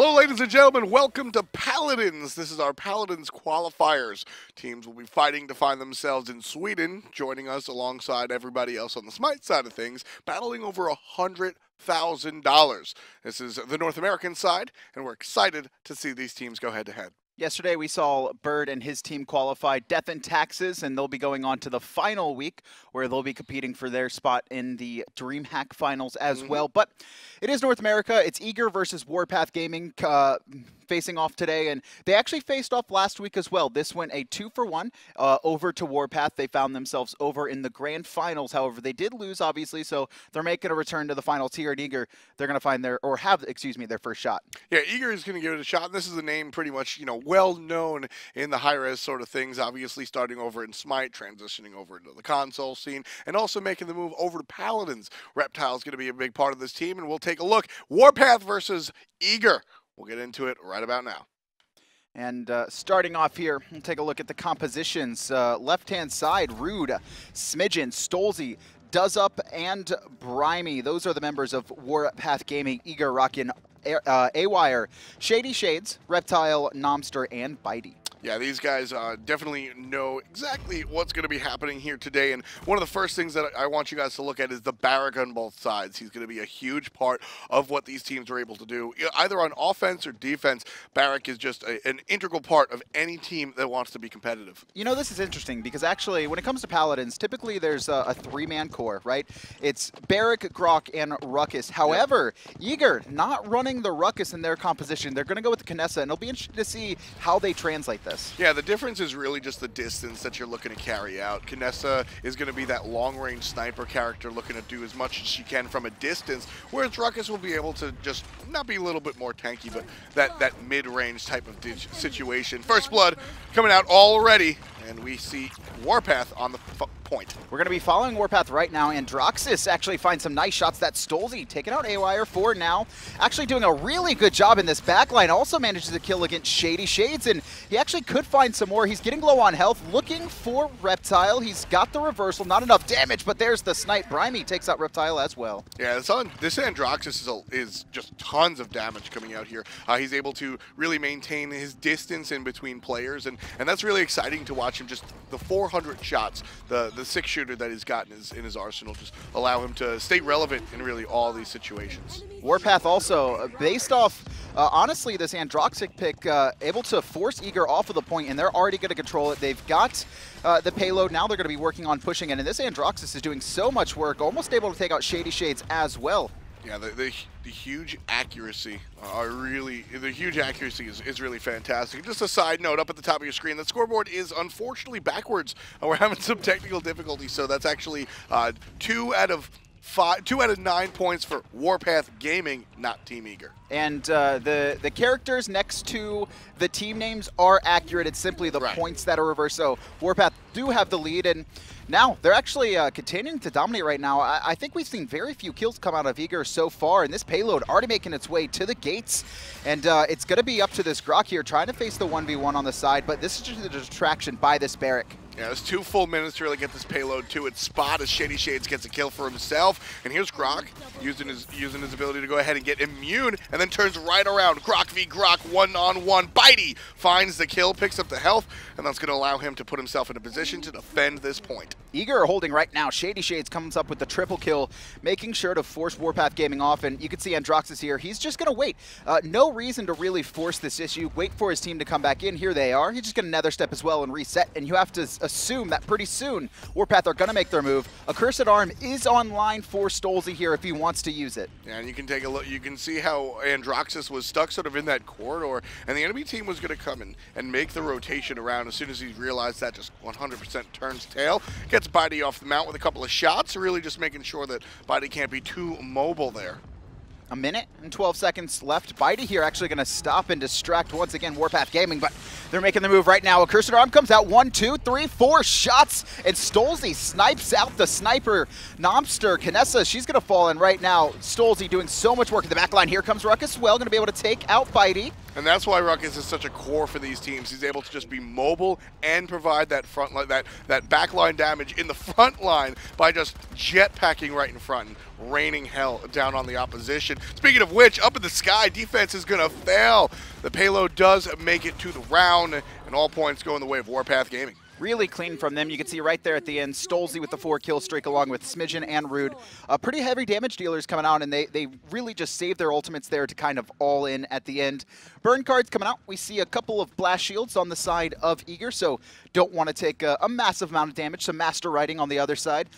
Hello, ladies and gentlemen. Welcome to Paladins. This is our Paladins qualifiers. Teams will be fighting to find themselves in Sweden, joining us alongside everybody else on the Smite side of things, battling over a hundred thousand dollars. This is the North American side, and we're excited to see these teams go head to head. Yesterday, we saw Bird and his team qualify Death and Taxes, and they'll be going on to the final week where they'll be competing for their spot in the DreamHack finals as mm-hmm. well. But it is North America. It's Eager versus Warpath Gaming. Uh, facing off today, and they actually faced off last week as well. This went a two for one uh, over to Warpath. They found themselves over in the grand finals. However, they did lose, obviously, so they're making a return to the finals here at Eager. They're going to find their, or have, excuse me, their first shot. Yeah, Eager is going to give it a shot. This is a name pretty much, you know, well known in the Hi-Rez sort of things. Obviously, starting over in Smite, transitioning over into the console scene, and also making the move over to Paladins. Reptile is going to be a big part of this team, and we'll take a look. Warpath versus Eager. We'll get into it right about now. And uh, starting off here, we'll take a look at the compositions. Uh, Left-hand side, Rude, Smidgen, Stolzy, Does Up, and Brimey. Those are the members of Warpath Gaming, Eager Rockin', Awry, uh, Shady Shades, Reptile, Nomster, and Bitey. Yeah, these guys uh, definitely know exactly what's going to be happening here today. And one of the first things that I want you guys to look at is the Barik on both sides. He's going to be a huge part of what these teams are able to do. Either on offense or defense, Barik is just a, an integral part of any team that wants to be competitive. You know, this is interesting because actually, when it comes to Paladins, typically there's a, a three-man core, right? It's Barik, Grohk, and Ruckus. However, yep. Eager not running the Ruckus in their composition. They're going to go with the Kinessa, and it'll be interesting to see how they translate this. Yeah, the difference is really just the distance that you're looking to carry out. Kinessa is going to be that long-range sniper character looking to do as much as she can from a distance, whereas Ruckus will be able to just not be a little bit more tanky, but that, that mid-range type of situation. First Blood coming out already, and we see Warpath on the point. We're going to be following Warpath right now, Androxus actually finds some nice shots. That Stolzey taking out Awry for now. Actually doing a really good job in this backline. Also manages to kill against Shady Shades, and he actually could find some more. He's getting low on health, looking for Reptile. He's got the reversal, not enough damage, but there's the snipe. Brimey takes out Reptile as well. Yeah, this, on, this Androxus is, a, is just tons of damage coming out here. Uh, he's able to really maintain his distance in between players, and, and that's really exciting to watch him just the 400 shots, the, the six shooter that he's got in his, in his arsenal just allow him to stay relevant in really all these situations. Warpath also, uh, based off, uh, honestly, this Androxus pick, uh, able to force Eager off of the point, and they're already going to control it. They've got uh, the payload. Now they're going to be working on pushing it, and this Androxus is doing so much work, almost able to take out Shady Shades as well. Yeah, the, the, the huge accuracy are really, the huge accuracy is, is really fantastic. Just a side note up at the top of your screen, the scoreboard is unfortunately backwards. We're having some technical difficulties, so that's actually uh, two out of five, two out of nine points for Warpath Gaming, not Team Eager. And uh, the the characters next to the team names are accurate. It's simply the right. points that are reversed. So Warpath do have the lead, and now, they're actually uh, continuing to dominate right now. I, I, think we've seen very few kills come out of Eager so far, and this payload already making its way to the gates. And uh, it's going to be up to this Grohk here, trying to face the 1v1 on the side, but this is just a distraction by this Barik. Yeah, it's two full minutes to really get this payload to its spot as Shady Shades gets a kill for himself. And here's Grohk using his using his ability to go ahead and get immune and then turns right around. Grohk v Grohk one on one. Bitey finds the kill, picks up the health, and that's going to allow him to put himself in a position to defend this point. Eager holding right now. Shady Shades comes up with the triple kill, making sure to force Warpath Gaming off. And you can see Androxus here. He's just going to wait. Uh, no reason to really force this issue. Wait for his team to come back in. Here they are. He's just going to nether step as well and reset. And you have to assume that pretty soon Warpath are going to make their move. Accursed Arm is online for Stolzey here if he wants to use it. Yeah, and you can take a look. You can see how Androxus was stuck sort of in that corridor, and the enemy team was going to come in and make the rotation around as soon as he realized that just 100% turns tail. Gets Bitey off the mount with a couple of shots, really just making sure that Bitey can't be too mobile there. A minute and 12 seconds left. Bitey here actually going to stop and distract once again Warpath Gaming, but they're making the move right now. Accursed Arm comes out. One, two, three, four shots, and Stolzey snipes out the sniper. Nomster, Kinessa, she's going to fall in right now. Stolzey doing so much work in the back line. Here comes Ruckus well, going to be able to take out Bitey. And that's why Ruckus is such a core for these teams. He's able to just be mobile and provide that front line, that, that back line damage in the front line by just jetpacking right in front and raining hell down on the opposition. Speaking of which, up in the sky, defense is going to fail. The payload does make it to the round, and all points go in the way of Warpath Gaming. Really clean from them. You can see right there at the end, Stolzey with the four kill streak along with Smidgen and Rude. Uh, pretty heavy damage dealers coming out, and they, they really just saved their ultimates there to kind of all in at the end. Burn cards coming out. We see a couple of blast shields on the side of Eager, so don't want to take a, a, massive amount of damage. Some master writing on the other side.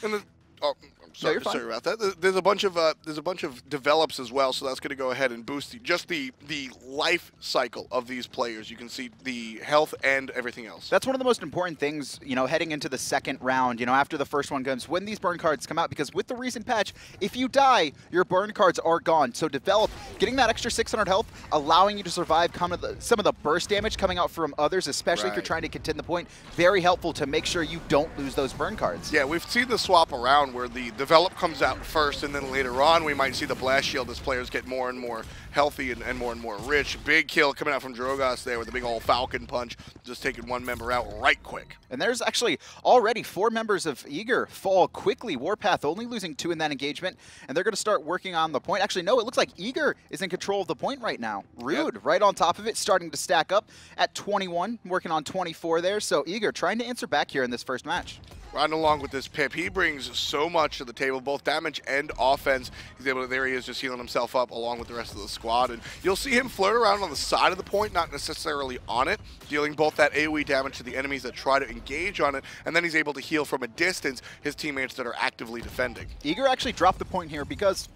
Oh, Sorry, no, sorry about that. There's a bunch of uh, there's a bunch of develops as well, so that's going to go ahead and boost the, just the the life cycle of these players. You can see the health and everything else. That's one of the most important things, you know, heading into the second round. You know, after the first one comes, when these burn cards come out, because with the recent patch, if you die, your burn cards are gone. So develop, getting that extra 600 health, allowing you to survive some of the, some of the burst damage coming out from others, especially right. if you're trying to contend the point. Very helpful to make sure you don't lose those burn cards. Yeah, we've seen the swap around where the develop comes out first, and then later on we might see the blast shield as players get more and more healthy and, and more and more rich. Big kill coming out from Drogoz there with a big old Falcon punch, just taking one member out right quick. And there's actually already four members of Eager fall quickly. Warpath only losing two in that engagement, and they're going to start working on the point. Actually, no, it looks like Eager is in control of the point right now. Rude yep. right on top of it, starting to stack up at 21, working on 24 there. So Eager trying to answer back here in this first match. Riding along with this Pip, he brings so much to the table, both damage and offense. He's able to, there he is, just healing himself up along with the rest of the squad. And you'll see him flirt around on the side of the point, not necessarily on it, dealing both that AoE damage to the enemies that try to engage on it, and then he's able to heal from a distance his teammates that are actively defending. Eager actually dropped the point here because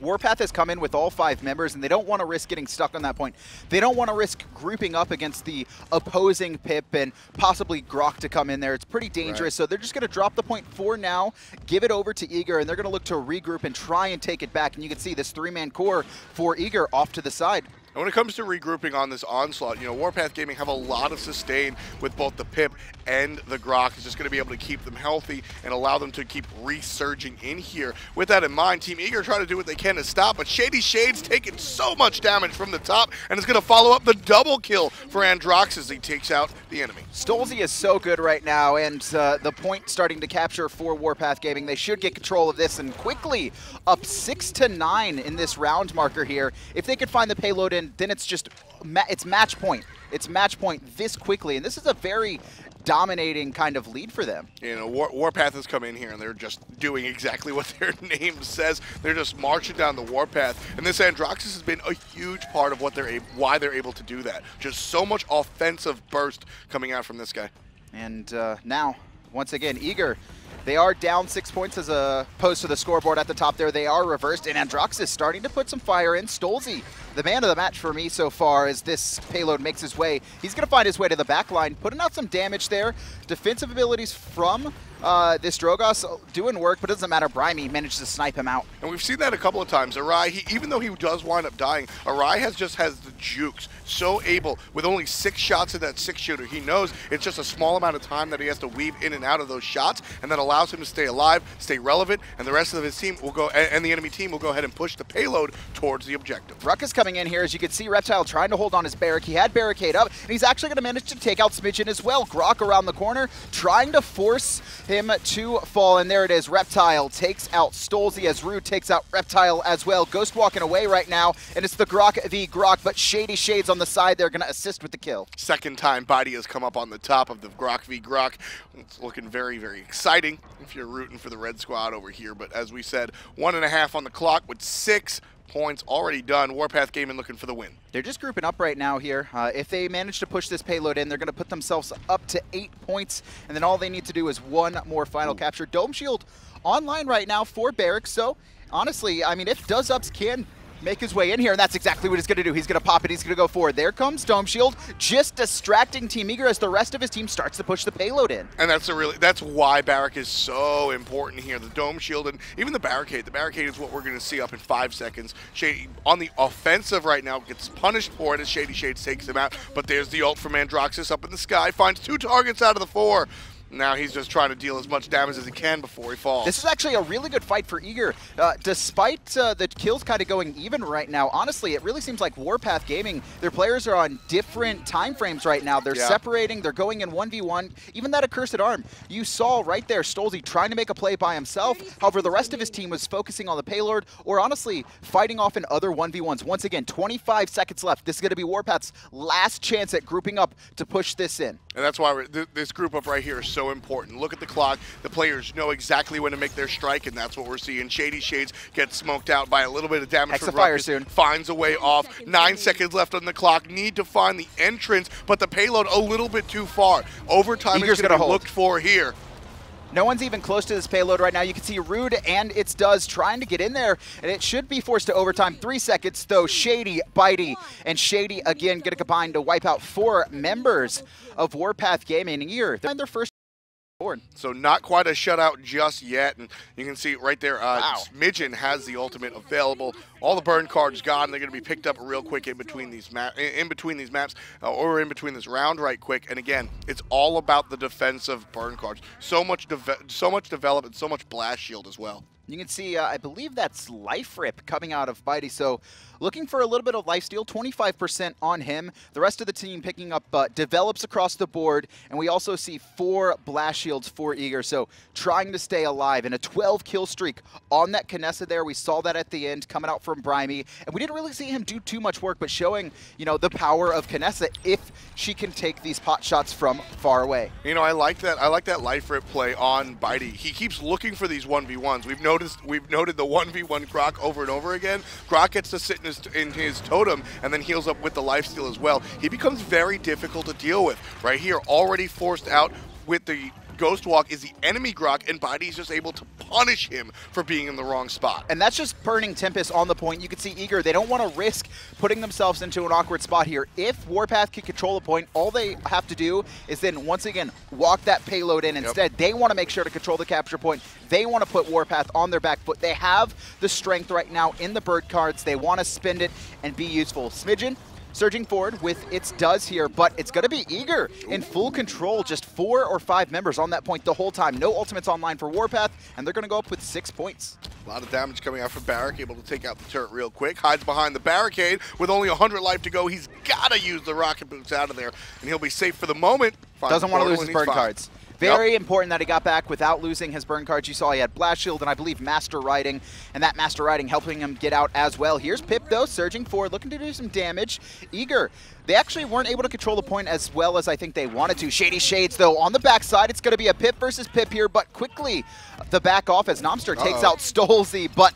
Warpath has come in with all five members, and they don't want to risk getting stuck on that point. They don't want to risk grouping up against the opposing Pip and possibly Grohk to come in there. It's pretty dangerous, right. so they're just going to drop the point for now, give it over to Eager, and they're going to look to regroup and try and take it back. And you can see this three-man core for Eager off to the side. And when it comes to regrouping on this onslaught, you know, Warpath Gaming have a lot of sustain with both the Pip and the Grohk. It's just going to be able to keep them healthy and allow them to keep resurging in here. With that in mind, Team Eager try to do what they can to stop, but Shady Shades taking so much damage from the top, and it's going to follow up the double kill for Androx as he takes out the enemy. Stolzey is so good right now, and uh, the point starting to capture for Warpath Gaming. They should get control of this and quickly up 6 to nine in this round marker here. If they could find the payload in then it's just ma it's match point. It's match point this quickly, and this is a very dominating kind of lead for them. You know, War Warpath has come in here and they're just doing exactly what their name says. They're just marching down the Warpath, and this Androxus has been a huge part of what they're why they're able to do that. Just so much offensive burst coming out from this guy. And uh, now, once again, Eager they are down six points as opposed to the scoreboard at the top there. They are reversed, and Androxus starting to put some fire in. Stolzey, the man of the match for me so far as this payload makes his way. He's going to find his way to the back line, putting out some damage there. Defensive abilities from uh, this Drogoz doing work, but it doesn't matter. Brimey managed to snipe him out. And we've seen that a couple of times. Awry, he, even though he does wind up dying, Awry has just has the jukes. So able, with only six shots in that six shooter, he knows it's just a small amount of time that he has to weave in and out of those shots, and that allows him to stay alive, stay relevant, and the rest of his team will go, and, and the enemy team will go ahead and push the payload towards the objective. Ruckus coming in here, as you can see, Reptile trying to hold on his Barik. He had barricade up, and he's actually going to manage to take out Smidgen as well. Grohk around the corner, trying to force him to fall, and there it is. Reptile takes out Stolzey as Rude takes out Reptile as well. Ghost walking away right now, and it's the Grohk v Grohk, but Shady Shades on the side. They're going to assist with the kill. Second time Body has come up on the top of the Grohk v Grohk. It's looking very, very exciting if you're rooting for the Red Squad over here, but as we said, one and a half on the clock with six points already done. Warpath Gaming looking for the win. They're just grouping up right now here. Uh, if they manage to push this payload in, they're going to put themselves up to eight points, and then all they need to do is one more final Ooh. capture. Dome Shield online right now for Bariks, so honestly, I mean, if Does Ups can make his way in here, and that's exactly what he's going to do. He's going to pop it. He's going to go forward. There comes Dome Shield, just distracting Team Eager as the rest of his team starts to push the payload in. And that's a really that's why Barik is so important here. The Dome Shield and even the Barricade. The Barricade is what we're going to see up in five seconds. Shady on the offensive right now gets punished for it as Shady Shades takes him out. But there's the ult from Androxus up in the sky. Finds two targets out of the four. Now he's just trying to deal as much damage as he can before he falls. This is actually a really good fight for Eager. Uh, despite uh, the kills kind of going even right now, honestly, it really seems like Warpath Gaming, their players are on different time frames right now. They're Yeah. separating, they're going in 1v1. Even that accursed arm, you saw right there Stolzey trying to make a play by himself. However, the rest of his team was focusing on the payload or honestly fighting off in other 1v1s. Once again, 25 seconds left. This is going to be Warpath's last chance at grouping up to push this in. And that's why th this group up right here is so important. Look at the clock. The players know exactly when to make their strike, and that's what we're seeing. Shady Shades gets smoked out by a little bit of damage from Hexafire Ruckus. soon. Finds a way off. Nine seconds left on the clock. Need to find the entrance, but the payload a little bit too far. Overtime Eager's is going gonna to be hold. looked for here. No one's even close to this payload right now. You can see Rude and its Does trying to get in there, and it should be forced to overtime. Three seconds, though. Shady, Bitey, and Shady again going to combine to wipe out four members of Warpath Gaming here. They're their first board. So not quite a shutout just yet, and you can see right there, uh, Wow. Smidgen has the ultimate available. All the burn cards gone. They're going to be picked up real quick in between these map, in between these maps, uh, or in between this round, right quick. And again, it's all about the defensive burn cards. So much, so much development, so much blast shield as well. You can see, uh, I believe that's Life Rip coming out of Bitey. So looking for a little bit of life steal, 25% on him. The rest of the team picking up uh, develops across the board. And we also see four blast shields for Eager. So trying to stay alive in a 12 kill streak on that Kinessa there. We saw that at the end coming out from Brimey. And we didn't really see him do too much work, but showing, you know, the power of Kinessa if she can take these pot shots from far away. You know, I like that. I like that life rip play on Bitey. He keeps looking for these one v ones. We've noticed. We've noted the one v one Grohk over and over again. Grohk gets to sit in his in his totem and then heals up with the life steal as well. He becomes very difficult to deal with. Right here, already forced out with the Ghost Walk is the enemy Grohk, and Bitey's just able to punish him for being in the wrong spot. And that's just burning Tempest on the point. You can see Eager, they don't want to risk putting themselves into an awkward spot here. If Warpath can control a point, all they have to do is then once again walk that payload in. Instead, they want to make sure to control the capture point. They want to put Warpath on their back foot. They have the strength right now in the burn cards. They want to spend it and be useful. Smidgen, surging forward with its does here, but it's going to be Eager in full control. Just four or five members on that point the whole time. No ultimates online for Warpath, and they're going to go up with six points. A lot of damage coming out from Barik, able to take out the turret real quick. Hides behind the barricade with only 100 life to go. He's got to use the rocket boots out of there, and he'll be safe for the moment. Finds Doesn't want to lose his burn cards. Very important that he got back without losing his burn cards. You saw he had Blast Shield and I believe Master Riding, and that Master Riding helping him get out as well. Here's Pip, though, surging forward, looking to do some damage. Eager. They actually weren't able to control the point as well as I think they wanted to. Shady Shades, though, on the backside. It's going to be a Pip versus Pip here, but quickly the back off as Nomster takes Uh-oh. out Stolzey, but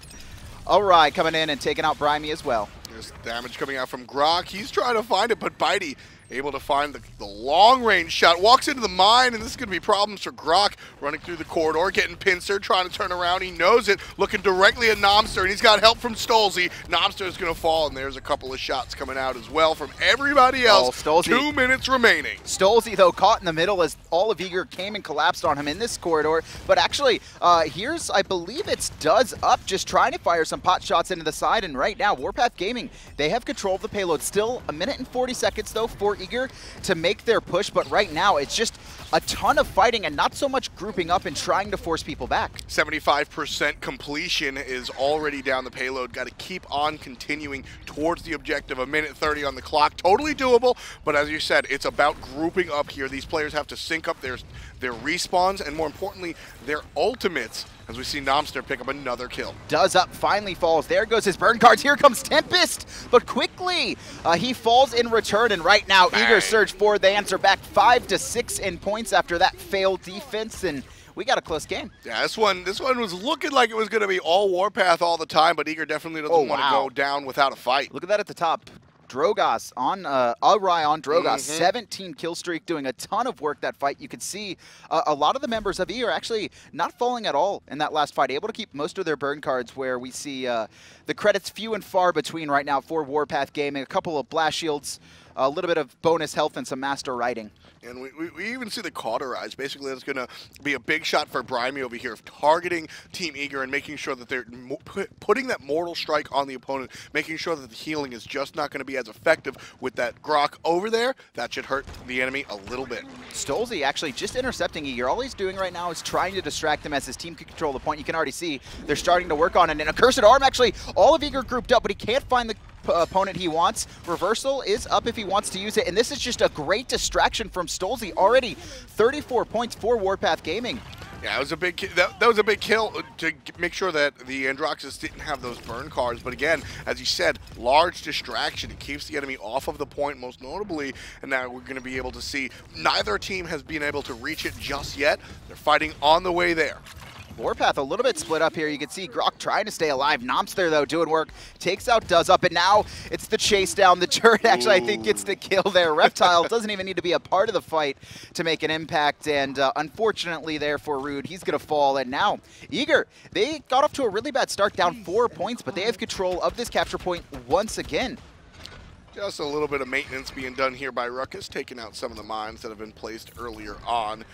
Alright coming in and taking out Brimey as well. There's damage coming out from Grohk. He's trying to find it, but Bitey able to find the, the long range shot. Walks into the mine, and this is going to be problems for Grohk running through the corridor, getting pincer, trying to turn around. He knows it, looking directly at Nomster, and he's got help from Stolzey. Nomster is going to fall, and there's a couple of shots coming out as well from everybody else. Oh, Stolzey. Two minutes remaining. Stolzey, though, caught in the middle as all of Eager came and collapsed on him in this corridor. But actually, uh, here's, I believe it's Does up, just trying to fire some pot shots into the side. And right now, Warpath Gaming, they have control of the payload. Still a minute and 40 seconds, though, for Eager to make their push. But right now, it's just a ton of fighting and not so much grouping up and trying to force people back. 75% completion is already down the payload. Got to keep on continuing towards the objective. A minute 30 on the clock. Totally doable, but as you said, it's about grouping up here. These players have to sync up their, their respawns and more importantly, their ultimates as we see Nomster pick up another kill. Does up, finally falls. There goes his burn cards. Here comes Tempest, but quickly uh, he falls in return. And right now, Bang. Eager surge forward. They answer back five to six in points after that failed defense, and we got a close game. Yeah, this one this one was looking like it was going to be all Warpath all the time, but Eager definitely doesn't Oh, want to wow. go down without a fight. Look at that at the top. Drogoz on uh, Awry on Drogoz, Mhm. 17 kill streak, doing a ton of work that fight. You could see uh, a lot of the members of E are actually not falling at all in that last fight, able to keep most of their burn cards. Where we see uh, the credits few and far between right now for Warpath Gaming. A couple of blast shields a little bit of bonus health and some master riding. And we, we, we, even see the cauterize. Basically, that's going to be a big shot for Brimey over here targeting Team Eager and making sure that they're putting that mortal strike on the opponent, making sure that the healing is just not going to be as effective with that Grohk over there. That should hurt the enemy a little bit. Stolzey actually just intercepting Eager. All he's doing right now is trying to distract them as his team can control the point. You can already see they're starting to work on it. And Accursed Arm, actually, all of Eager grouped up, but he can't find the Uh, opponent he wants. Reversal is up if he wants to use it, and this is just a great distraction from Stolzey. Already 34 points for Warpath Gaming. Yeah, it was a big that, that was a big kill to make sure that the Androxus didn't have those burn cards. But again, as you said, large distraction. It keeps the enemy off of the point, most notably. And now we're going to be able to see neither team has been able to reach it just yet. They're fighting on the way there. Warpath a little bit split up here. You can see Grohk trying to stay alive. Nomster, though, doing work. Takes out Does Up, and now it's the chase down. The turret actually, Ooh. I think, gets the kill there. Reptile doesn't even need to be a part of the fight to make an impact, and uh, unfortunately there for Rude, he's going to fall. And now, Eager, they got off to a really bad start, down four points, but they have control of this capture point once again. Just a little bit of maintenance being done here by Ruckus, taking out some of the mines that have been placed earlier on.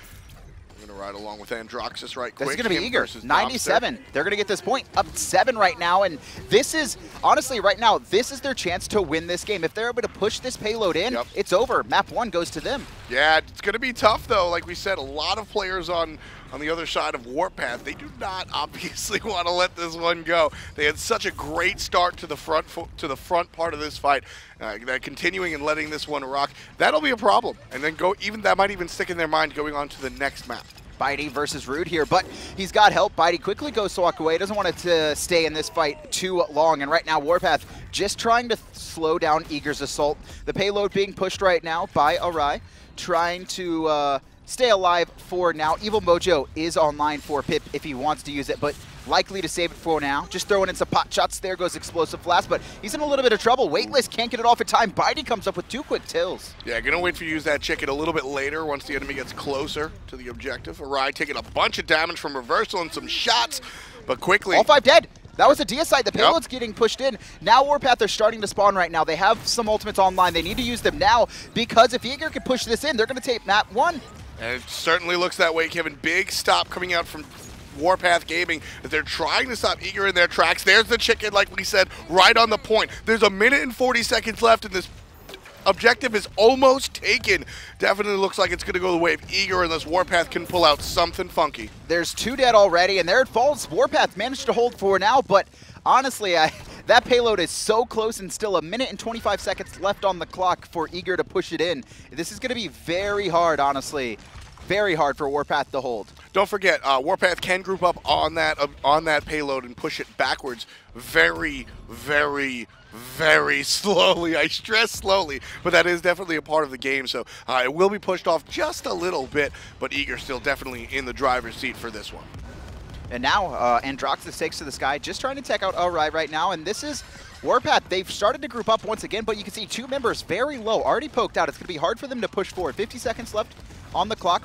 I'm going to ride along with Androxus right quick. This is going to be eager. 97. They're going to get this point. Up seven right now. And this is, honestly, right now, this is their chance to win this game. If they're able to push this payload in, yep. it's over. Map one goes to them. Yeah, it's going to be tough, though. Like we said, a lot of players on on the other side of Warpath, they do not obviously want to let this one go. They had such a great start to the front to the front part of this fight. Uh, that continuing and letting this one rock, that'll be a problem. And then go even that might even stick in their mind going on to the next map. Bitey versus Rude here, but he's got help. Bitey quickly goes to walk away. Doesn't want it to stay in this fight too long. And right now, Warpath just trying to slow down Eager's assault. The payload being pushed right now by Awry, trying to uh, stay alive for now. Evil Mojo is online for Pip if he wants to use it, but likely to save it for now. Just throwing in some pot shots. There goes Explosive Blast, but he's in a little bit of trouble. Weightless can't get it off in time. Bitey comes up with two quick tills. Yeah, gonna wait for you to use that chicken a little bit later once the enemy gets closer to the objective. Awry taking a bunch of damage from reversal and some shots, but quickly. All five dead. That was a deicide. The payload's yep. getting pushed in. Now Warpath are starting to spawn right now. They have some ultimates online. They need to use them now because if Eager can push this in, they're going to take map one. And it certainly looks that way, Kevin. Big stop coming out from Warpath Gaming that they're trying to stop Eager in their tracks. There's the chicken, like we said, right on the point. There's a minute and 40 seconds left, and this objective is almost taken. Definitely looks like it's going to go the way of Eager unless Warpath can pull out something funky. There's two dead already, and there it falls. Warpath managed to hold for now, but honestly, I, that payload is so close and still a minute and 25 seconds left on the clock for Eager to push it in. This is going to be very hard, honestly. Very hard for Warpath to hold. Don't forget, uh, Warpath can group up on that uh, on that payload and push it backwards very, very, very slowly. I stress slowly, but that is definitely a part of the game. So uh, it will be pushed off just a little bit, but Eager still definitely in the driver's seat for this one. And now uh, Androxus takes to the sky, just trying to take out Awry right now. And this is Warpath. They've started to group up once again, but you can see two members very low, already poked out. It's going to be hard for them to push forward. 50 seconds left on the clock.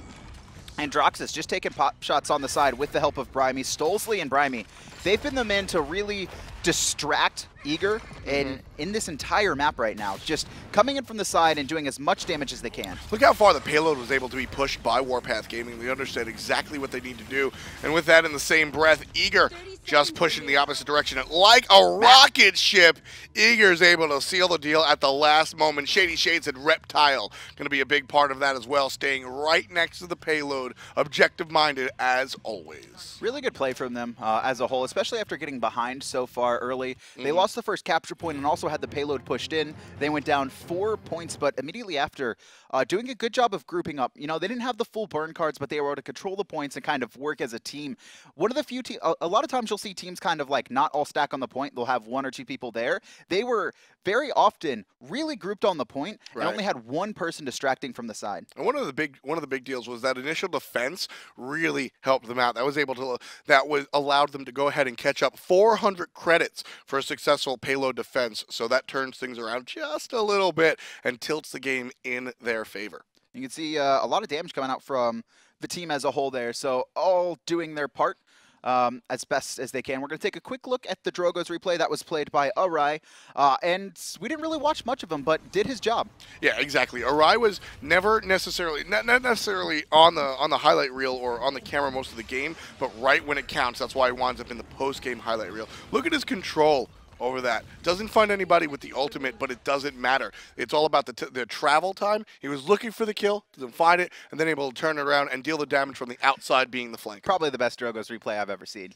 Androxus just taking pop shots on the side with the help of Brimey. Stolzey and Brimey, they've been the men to really distract Eager and mm -hmm. in this entire map right now. Just coming in from the side and doing as much damage as they can. Look how far the payload was able to be pushed by Warpath Gaming. They understood exactly what they need to do. And with that in the same breath, Eager just pushing the opposite direction. Like a rocket ship, Eager is able to seal the deal at the last moment. Shady Shades and Reptile going to be a big part of that as well, staying right next to the payload, objective-minded as always. Really good play from them uh, as a whole, especially after getting behind so far early. They mm -hmm. lost the first capture point and also had the payload pushed in. They went down four points, but immediately after, uh, doing a good job of grouping up. You know, they didn't have the full burn cards, but they were able to control the points and kind of work as a team. One of the few, te a, a lot of times you'll see teams kind of like not all stack on the point. They'll have one or two people there. They were very often really grouped on the point right. and only had one person distracting from the side. And one of the big one of the big deals was that initial defense really helped them out. That was able to that was allowed them to go ahead and catch up 400 credits for a successful payload defense. So that turns things around just a little bit and tilts the game in their favor. You can see uh, a lot of damage coming out from the team as a whole there. So all doing their part um, as best as they can. We're going to take a quick look at the Drogoz replay that was played by Awry, uh, and we didn't really watch much of him, but did his job. Yeah, exactly. Awry was never necessarily not, not necessarily on the on the highlight reel or on the camera most of the game, but right when it counts. That's why he winds up in the post game highlight reel. Look at his control over that. Doesn't find anybody with the ultimate, but it doesn't matter. It's all about the, the travel time. He was looking for the kill, doesn't find it, and then able to turn it around and deal the damage from the outside being the flank. Probably the best Drogoz replay I've ever seen.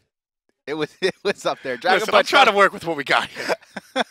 It was it was up there. Dragon Listen, I'm trying to work with what we got here.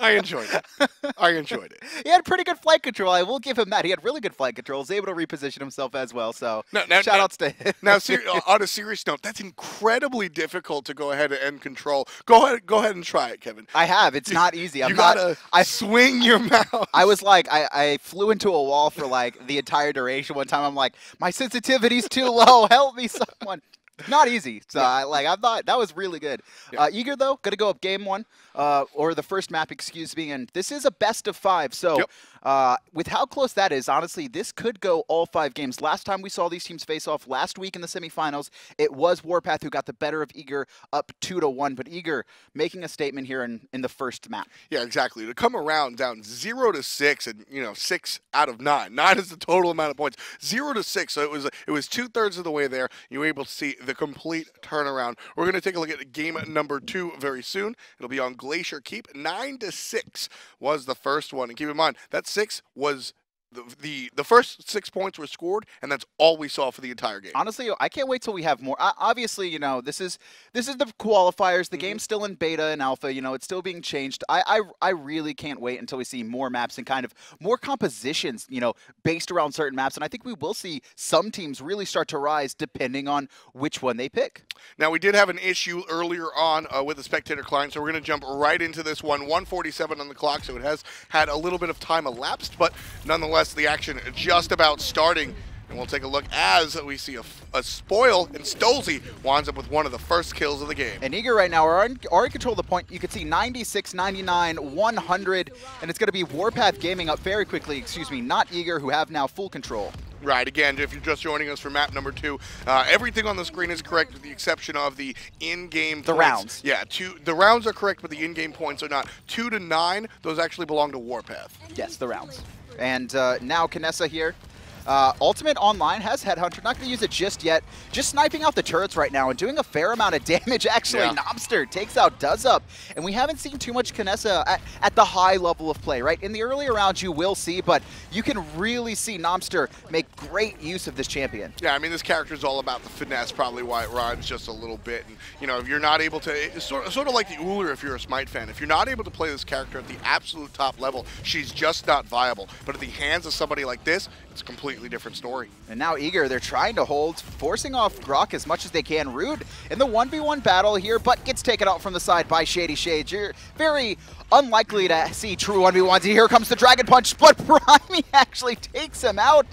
I enjoyed it. I enjoyed it. he had pretty good flight control. I will give him that. He had really good flight control. He was able to reposition himself as well. So now, now, shout now, outs to him. now, ser- uh, on a serious note, that's incredibly difficult to go ahead and control. Go ahead, go ahead and try it, Kevin. I have. It's not easy. I'm you not, gotta I swing your mouth. I was like, I, I flew into a wall for like the entire duration. One time, I'm like, my sensitivity's too low. Help me, someone. Not easy. So I like I thought that was really good. Yeah. Uh, eager though, gonna go up game one, uh, or the first map, excuse me. And this is a best of five. So Yep. uh, with how close that is, honestly, this could go all five games. Last time we saw these teams face off last week in the semifinals, it was Warpath who got the better of Eager up two to one. But Eager making a statement here in, in the first map. Yeah, exactly. To come around down zero to six, and you know six out of nine. Nine is the total amount of points. Zero to six, so it was it was two thirds of the way there. You were able to see the complete turnaround. We're going to take a look at game number two very soon. It'll be on Glacier Keep. Nine to six was the first one, and keep in mind that six was. The, the the first six points were scored, and that's all we saw for the entire game. Honestly, I can't wait till we have more. O- Obviously, you know, this is this is the qualifiers. The Mhm. game's still in beta and alpha. You know, it's still being changed. I, I I really can't wait until we see more maps and kind of more compositions. You know, based around certain maps, and I think we will see some teams really start to rise depending on which one they pick. Now, we did have an issue earlier on uh, with the spectator client, so we're going to jump right into this one. 147 on the clock, so it has had a little bit of time elapsed, but nonetheless, the action just about starting. And we'll take a look as we see a, a spoil, and Stolzey winds up with one of the first kills of the game. And Eager right now are in, are in control of the point. You can see 96, 99, 100, and it's going to be Warpath Gaming up very quickly. Excuse me, not Eager, who have now full control. Right, again, if you're just joining us for map number two, uh, everything on the screen is correct with the exception of the in-game The points. rounds. Yeah, two, the rounds are correct, but the in-game points are not. Two to nine, those actually belong to Warpath. Yes, the rounds. And uh, now Kinessa here. Uh, Ultimate Online has Headhunter. Not going to use it just yet. Just sniping out the turrets right now and doing a fair amount of damage. Actually, Yeah. Nomster takes out Does Up. And we haven't seen too much Kinessa at, at the high level of play, right? In the earlier rounds, you will see, but you can really see Nomster make great use of this champion. Yeah, I mean, this character is all about the finesse, probably why it runs just a little bit. And, you know, if you're not able to, it's sort, sort of like the Ullr if you're a Smite fan. If you're not able to play this character at the absolute top level, she's just not viable. But at the hands of somebody like this, it's a completely different story. And now Eager, they're trying to hold, forcing off Grohk as much as they can. Rude in the 1v1 battle here, but gets taken out from the side by Shady Shades. You're very unlikely to see true 1v1s. Here comes the Dragon Punch, but Brimey actually takes him out.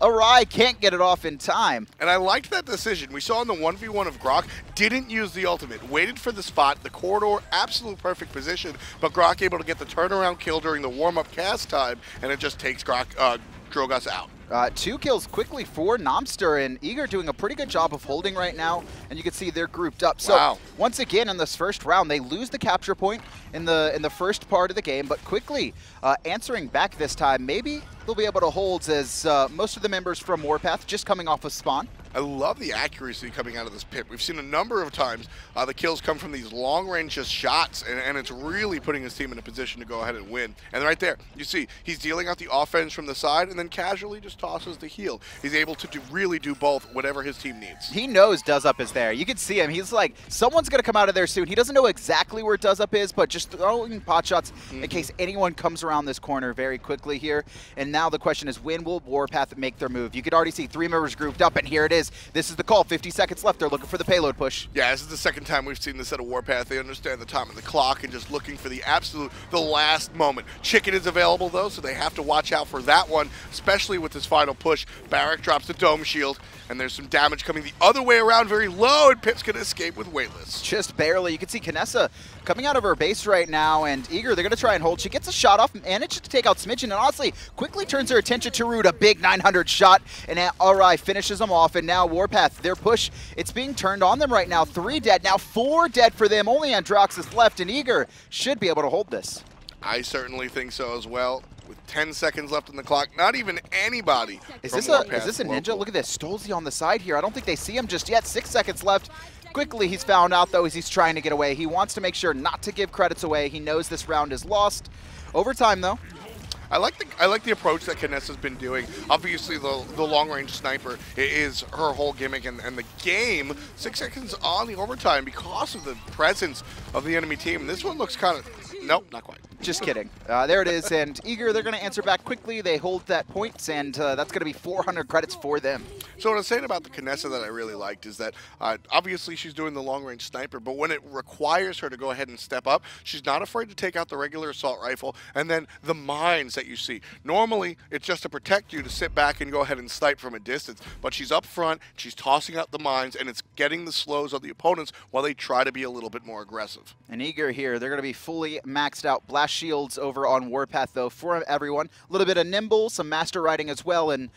Awry can't get it off in time. And I liked that decision. We saw in the 1v1 of Grohk, didn't use the ultimate, waited for the spot, the corridor, absolute perfect position, but Grohk able to get the turnaround kill during the warm-up cast time, and it just takes Grohk, uh, Out. Uh, two kills quickly for Nomster, and Eager doing a pretty good job of holding right now, and you can see they're grouped up. So Wow. once again in this first round, they lose the capture point in the in the first part of the game, but quickly uh, answering back this time. Maybe they'll be able to hold as uh, most of the members from Warpath just coming off of spawn. I love the accuracy coming out of this pit. We've seen a number of times uh, the kills come from these long-range just shots, and, and it's really putting his team in a position to go ahead and win. And right there, you see, he's dealing out the offense from the side, and then casually just tosses the heal. He's able to do, really do both, whatever his team needs. He knows Does Up is there. You can see him. He's like, someone's going to come out of there soon. He doesn't know exactly where Does Up is, but just throwing pot shots in case anyone comes around this corner very quickly here. And now the question is, when will Warpath make their move? You could already see three members grouped up, and here it is. This is the call. 50 seconds left. They're looking for the payload push. Yeah, this is the second time we've seen this at a Warpath. They understand the time of the clock and just looking for the absolute, the last moment. Chicken is available though, so they have to watch out for that one, especially with this final push. Barik drops the dome shield, and there's some damage coming the other way around very low, and Pip's gonna escape with weightless. Just barely. You can see Kinessa coming out of her base right now, and Eager, they're going to try and hold. She gets a shot off, manages to take out Smidgen, and honestly, quickly turns her attention to Rude, a big 900 shot, and Awry finishes them off, and now. Warpath, their push, it's being turned on them right now. Three dead, now four dead for them. Only Androxus left, and Eager should be able to hold this. I certainly think so as well. With 10 seconds left on the clock, not even anybody. Is this a is this a ninja? Look at this, Stolzey on the side here. I don't think they see him just yet. Six seconds left. Quickly, he's found out though as he's trying to get away. He wants to make sure not to give credits away. He knows this round is lost. Overtime though. I like the I like the approach that Knessa's been doing. Obviously, the the long range sniper is her whole gimmick, and, and the game six seconds on the overtime because of the presence of the enemy team. This one looks kind of Nope, not quite. Just kidding. Uh, there it is, and Eager, they're going to answer back quickly. They hold that points, and uh, that's going to be 400 credits for them. So what I was saying about the Knessa that I really liked is that uh, obviously she's doing the long-range sniper, but when it requires her to go ahead and step up, she's not afraid to take out the regular assault rifle and then the mines that you see. Normally, it's just to protect you to sit back and go ahead and snipe from a distance, but she's up front, she's tossing out the mines, and it's getting the slows of the opponents while they try to be a little bit more aggressive. And Eager here, they're going to be fully maxed out blast shields over on Warpath, though, for everyone. A little bit of nimble, some master riding as well, and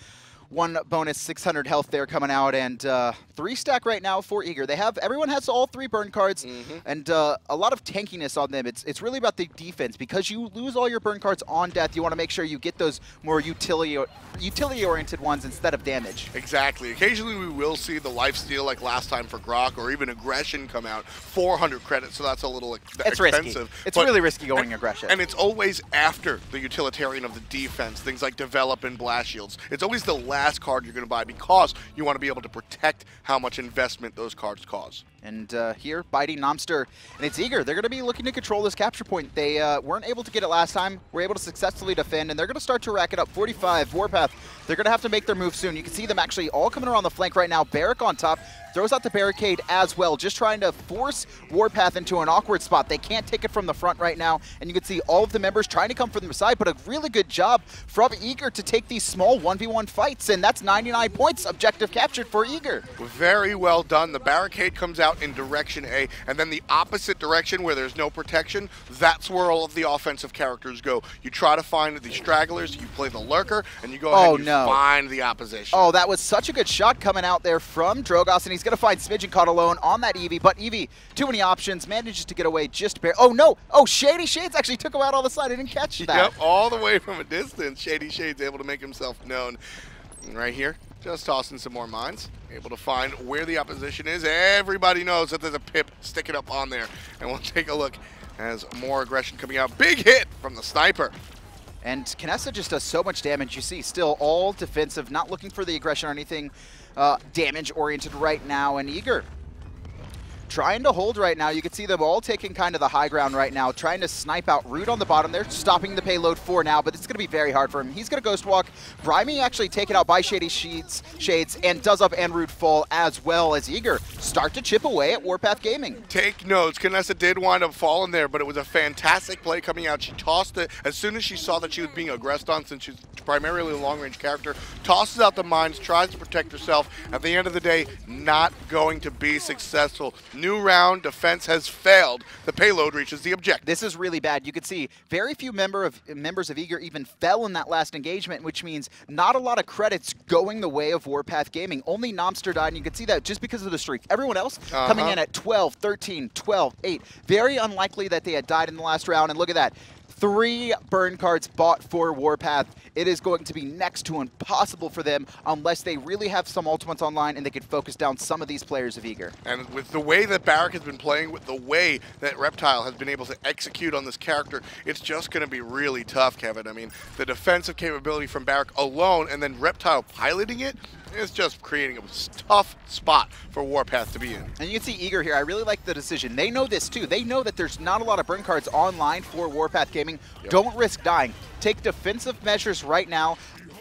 one bonus 600 health there coming out and uh, three stack right now for eager. They have everyone has all three burn cards mm -hmm. and uh, a lot of tankiness on them. It's it's really about the defense. Because you lose all your burn cards on death you want to make sure you get those more utility utility oriented ones instead of damage. Exactly. Occasionally we will see the life steal like last time for Grohk or even aggression come out. 400 credits so that's a little it's expensive. Risky. it's really risky going and, aggression. and it's always after the utilitarian of the defense things like develop and blast shields. It's always the last last card you're going to buy because you want to be able to protect how much investment those cards cause. And uh, here, biting Nomster, and it's eager. They're going to be looking to control this capture point. They uh, weren't able to get it last time. Were able to successfully defend, and they're going to start to rack it up. 45, Warpath. They're going to have to make their move soon. You can see them actually all coming around the flank right now. Barik on top throws out the barricade as well, just trying to force Warpath into an awkward spot. They can't take it from the front right now, and you can see all of the members trying to come from the side, but a really good job from Eager to take these small 1v1 fights, and that's 99 points objective captured for Eager. Very well done. The barricade comes out in direction A, and then the opposite direction where there's no protection, that's where all of the offensive characters go. You try to find the stragglers, you play the lurker, and you go ahead oh, and no. find the opposition. Oh, that was such a good shot coming out there from Drogoz, and he's going to find Smidgen caught alone on that Eevee, but Eevee, too many options, manages to get away just bare. Oh, no! Oh, Shady Shades actually took him out on the side. I didn't catch that. Yep, all the way from a distance, Shady Shades able to make himself known. Right here, just tossing some more mines. Able to find where the opposition is. Everybody knows that there's a pip sticking up on there. And we'll take a look as more aggression coming out. Big hit from the sniper. And Knessa just does so much damage. You see, still all defensive, not looking for the aggression or anything uh, damage-oriented right now. And Eager trying to hold right now. You can see them all taking kind of the high ground right now, trying to snipe out Rude on the bottom. They're stopping the payload for now, but it's going to be very hard for him. He's going to Ghost Walk. Brimey actually taken out by Shady Sheets, Shades, and does up and Rude fall as well as Eager start to chip away at Warpath Gaming. Take notes. Knessa did wind up falling there, but it was a fantastic play coming out. She tossed it as soon as she saw that she was being aggressed on since she's primarily a long-range character, tosses out the mines, tries to protect herself. At the end of the day, not going to be successful. New round, defense has failed. The payload reaches the objective. This is really bad. You can see very few member of members of Eager even fell in that last engagement, which means not a lot of credits going the way of Warpath Gaming. Only Nomster died, and you can see that just because of the streak. Everyone else uh -huh. coming in at 12, 13, 12, 8. Very unlikely that they had died in the last round, and look at that three burn cards bought for Warpath. It is going to be next to impossible for them unless they really have some ultimates online and they can focus down some of these players of Eager. And with the way that Barik has been playing, with the way that Reptile has been able to execute on this character, it's just going to be really tough, Kevin. I mean, the defensive capability from Barik alone and then Reptile piloting it, it's just creating a tough spot for Warpath to be in. And you can see Eager here. I really like the decision. They know this too. They know that there's not a lot of burn cards online for Warpath Gaming. Yep. Don't risk dying. Take defensive measures right now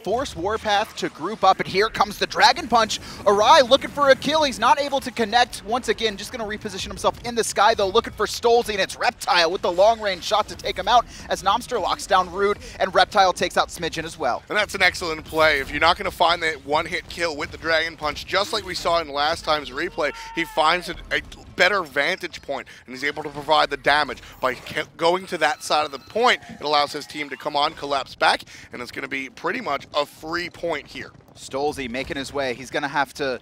force Warpath to group up, and here comes the Dragon Punch. Awry looking for a kill. He's not able to connect. Once again, just going to reposition himself in the sky, though, looking for Stolzey, and it's Reptile with the long-range shot to take him out as Nomster locks down Rude, and Reptile takes out Smidgen as well. And that's an excellent play. If you're not going to find that one-hit kill with the Dragon Punch, just like we saw in last time's replay, he finds a, a better vantage point, and he's able to provide the damage. By going to that side of the point, it allows his team to come on, collapse back, and it's going to be pretty much a free point here. Stolzey making his way. He's going to have to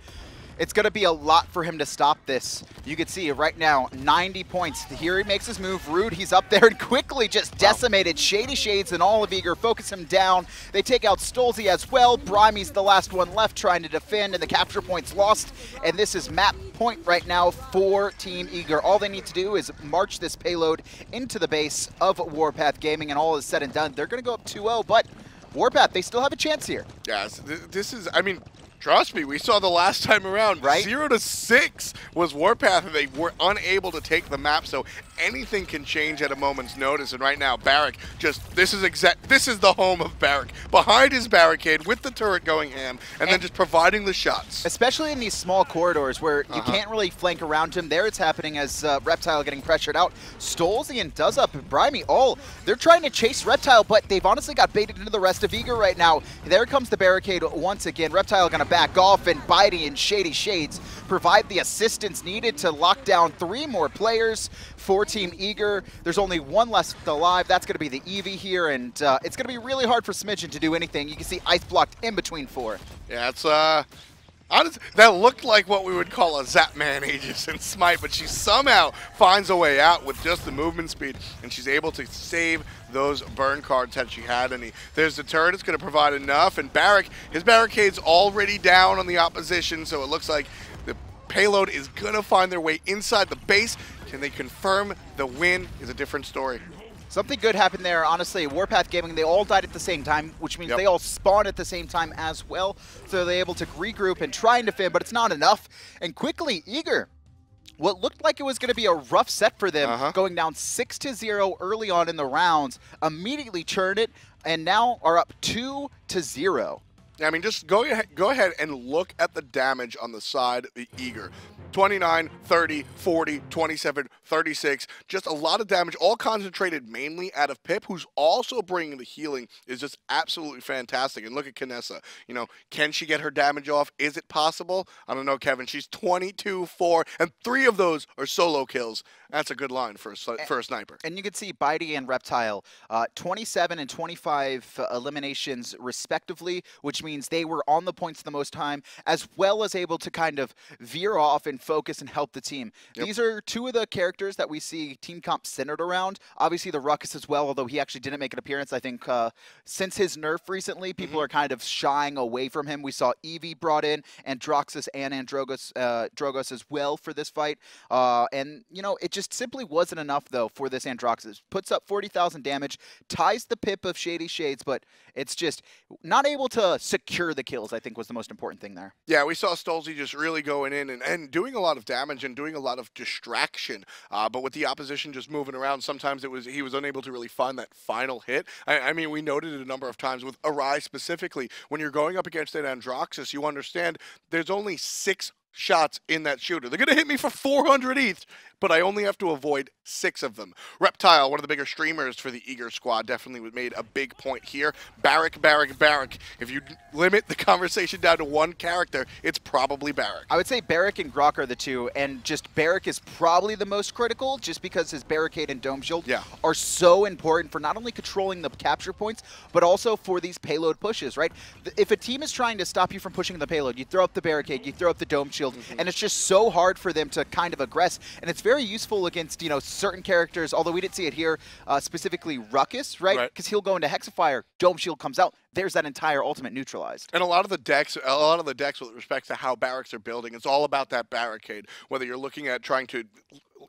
it's going to be a lot for him to stop this. You can see right now, 90 points. Here he makes his move. Rude, he's up there and quickly just decimated. Shady Shades and all of Eager focus him down. They take out Stolzey as well. Brimey's the last one left trying to defend, and the capture point's lost. And this is map point right now for Team Eager. All they need to do is march this payload into the base of Warpath Gaming, and all is said and done. They're going to go up 2-0, but Warpath, they still have a chance here. Yes, this is, I mean, Trust me, we saw the last time around. Right? Zero to six was Warpath, and they were unable to take the map. So anything can change at a moment's notice. And right now, Barik just this is exact. This is the home of Barik. behind his barricade with the turret going ham, and, and then just providing the shots. Especially in these small corridors where you uh -huh. can't really flank around him. There, it's happening as uh, Reptile getting pressured out. Stolzey and Does Up, Brimey, all they're trying to chase Reptile, but they've honestly got baited into the rest of Eager right now. There comes the barricade once again. Reptile gonna back off, and Bitey and Shady Shades provide the assistance needed to lock down three more players for Team Eager. There's only one left alive. That's going to be the Evie here, and uh, it's going to be really hard for Smidgen to do anything. You can see Ice blocked in between four. Yeah, it's uh, Honestly, that looked like what we would call a Zapman Aegis in Smite, but she somehow finds a way out with just the movement speed, and she's able to save those burn cards had she had any. There's the turret, it's going to provide enough, and Barik, his barricade's already down on the opposition, so it looks like the payload is going to find their way inside the base. Can they confirm the win is a different story. Something good happened there, honestly. Warpath Gaming, they all died at the same time, which means yep. they all spawned at the same time as well. So they're able to regroup and try and defend, but it's not enough. And quickly, Eager, what looked like it was going to be a rough set for them, uh -huh. going down 6 to 0 early on in the rounds, immediately churned it, and now are up 2 to 0. I mean, just go ahead, go ahead and look at the damage on the side of Eager. 29, 30, 40, 27, 36. Just a lot of damage, all concentrated mainly out of Pip, who's also bringing the healing, is just absolutely fantastic. And look at Kinessa. You know, can she get her damage off? Is it possible? I don't know, Kevin. She's 22, 4, and three of those are solo kills. That's a good line for a, for a sniper. And you can see Bitey and Reptile, uh, 27 and 25 uh, eliminations respectively, which means they were on the points the most time, as well as able to kind of veer off and focus and help the team. Yep. These are two of the characters that we see team comp centered around. Obviously, the Ruckus as well, although he actually didn't make an appearance. I think uh, since his nerf recently, people mm -hmm. are kind of shying away from him. We saw Evie brought in, Androxus and Androgos, uh, Drogoz as well for this fight. Uh, and, you know, it just simply wasn't enough, though, for this Androxus. Puts up 40,000 damage, ties the pip of Shady Shades, but it's just not able to secure the kills, I think was the most important thing there. Yeah, we saw Stolzey just really going in and, and doing doing a lot of damage and doing a lot of distraction. Uh, but with the opposition just moving around, sometimes it was he was unable to really find that final hit. I, I mean, we noted it a number of times with Awry specifically. When you're going up against an Androxus, you understand there's only six shots in that shooter. They're going to hit me for 400 ETH, but I only have to avoid six of them. Reptile, one of the bigger streamers for the Eager squad, definitely made a big point here. Barik, Barik, Barik. If you limit the conversation down to one character, it's probably Barik. I would say Barik and Grohk are the two, and just Barik is probably the most critical just because his barricade and dome shield yeah. are so important for not only controlling the capture points, but also for these payload pushes, right? If a team is trying to stop you from pushing the payload, you throw up the barricade, you throw up the dome shield, mm -hmm. and it's just so hard for them to kind of aggress, and it's very useful against, you know, certain characters, although we didn't see it here, uh, specifically Ruckus, right? Because right. he'll go into Hexafire, Dome Shield comes out, there's that entire ultimate neutralized. And a lot of the decks, a lot of the decks with respect to how Bariks are building, it's all about that barricade. Whether you're looking at trying to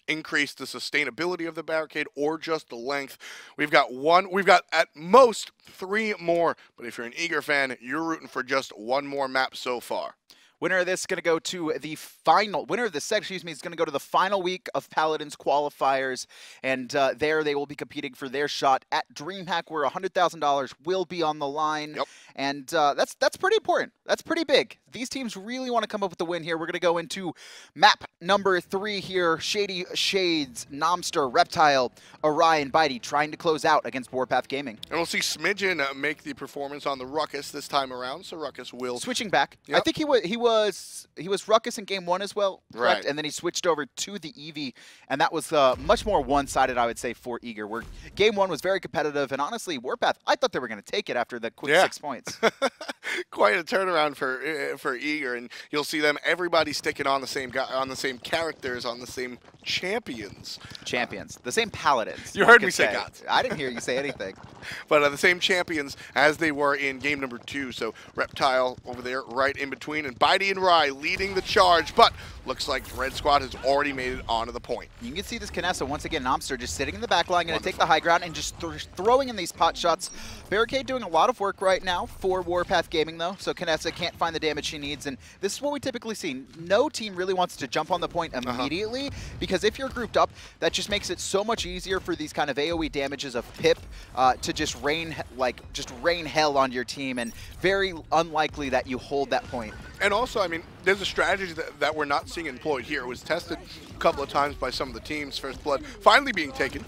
increase the sustainability of the barricade or just the length. We've got one, we've got at most three more, but if you're an eager fan, you're rooting for just one more map so far. Winner of this is going to go to the final, winner of this set, excuse me, is going to go to the final week of Paladins qualifiers. And uh, there they will be competing for their shot at DreamHack, where $100,000 will be on the line. Yep. And uh, that's that's pretty important. That's pretty big. These teams really want to come up with the win here. We're going to go into map number three here. Shady Shades, Nomster, Reptile, Orion, Bitey trying to close out against Warpath Gaming. And we'll see Smidgen uh, make the performance on the Ruckus this time around. So Ruckus will... Switching back. Yep. I think he was... He was he was Ruckus in game one as well, correct? Right. And then he switched over to the Evie, and that was uh, much more one-sided, I would say, for Eager. Where game one was very competitive, and honestly, Warpath, I thought they were going to take it after the quick yeah. six points. Quite a turnaround for uh, for Eager, and you'll see them. Everybody sticking on the same guy, on the same characters, on the same champions. Champions, the same paladins. You heard me say gods. I didn't hear you say anything. but uh, the same champions as they were in game number two. So Reptile over there right in between, and Awry leading the charge. But looks like Red Squad has already made it onto the point. You can see this Kinessa once again. Nomster just sitting in the back line, going to take the high ground and just th throwing in these pot shots. Barricade doing a lot of work right now for Warpath Gaming though, so Kinessa can't find the damage she needs, and this is what we typically see. No team really wants to jump on the point Uh-huh. immediately, uh -huh. because if you're grouped up, that just makes it so much easier for these kind of AoE damages of Pip uh, to just rain like just rain hell on your team, and very unlikely that you hold that point. And also, I mean, there's a strategy that, that we're not seeing employed here. It was tested a couple of times by some of the teams. First Blood finally being taken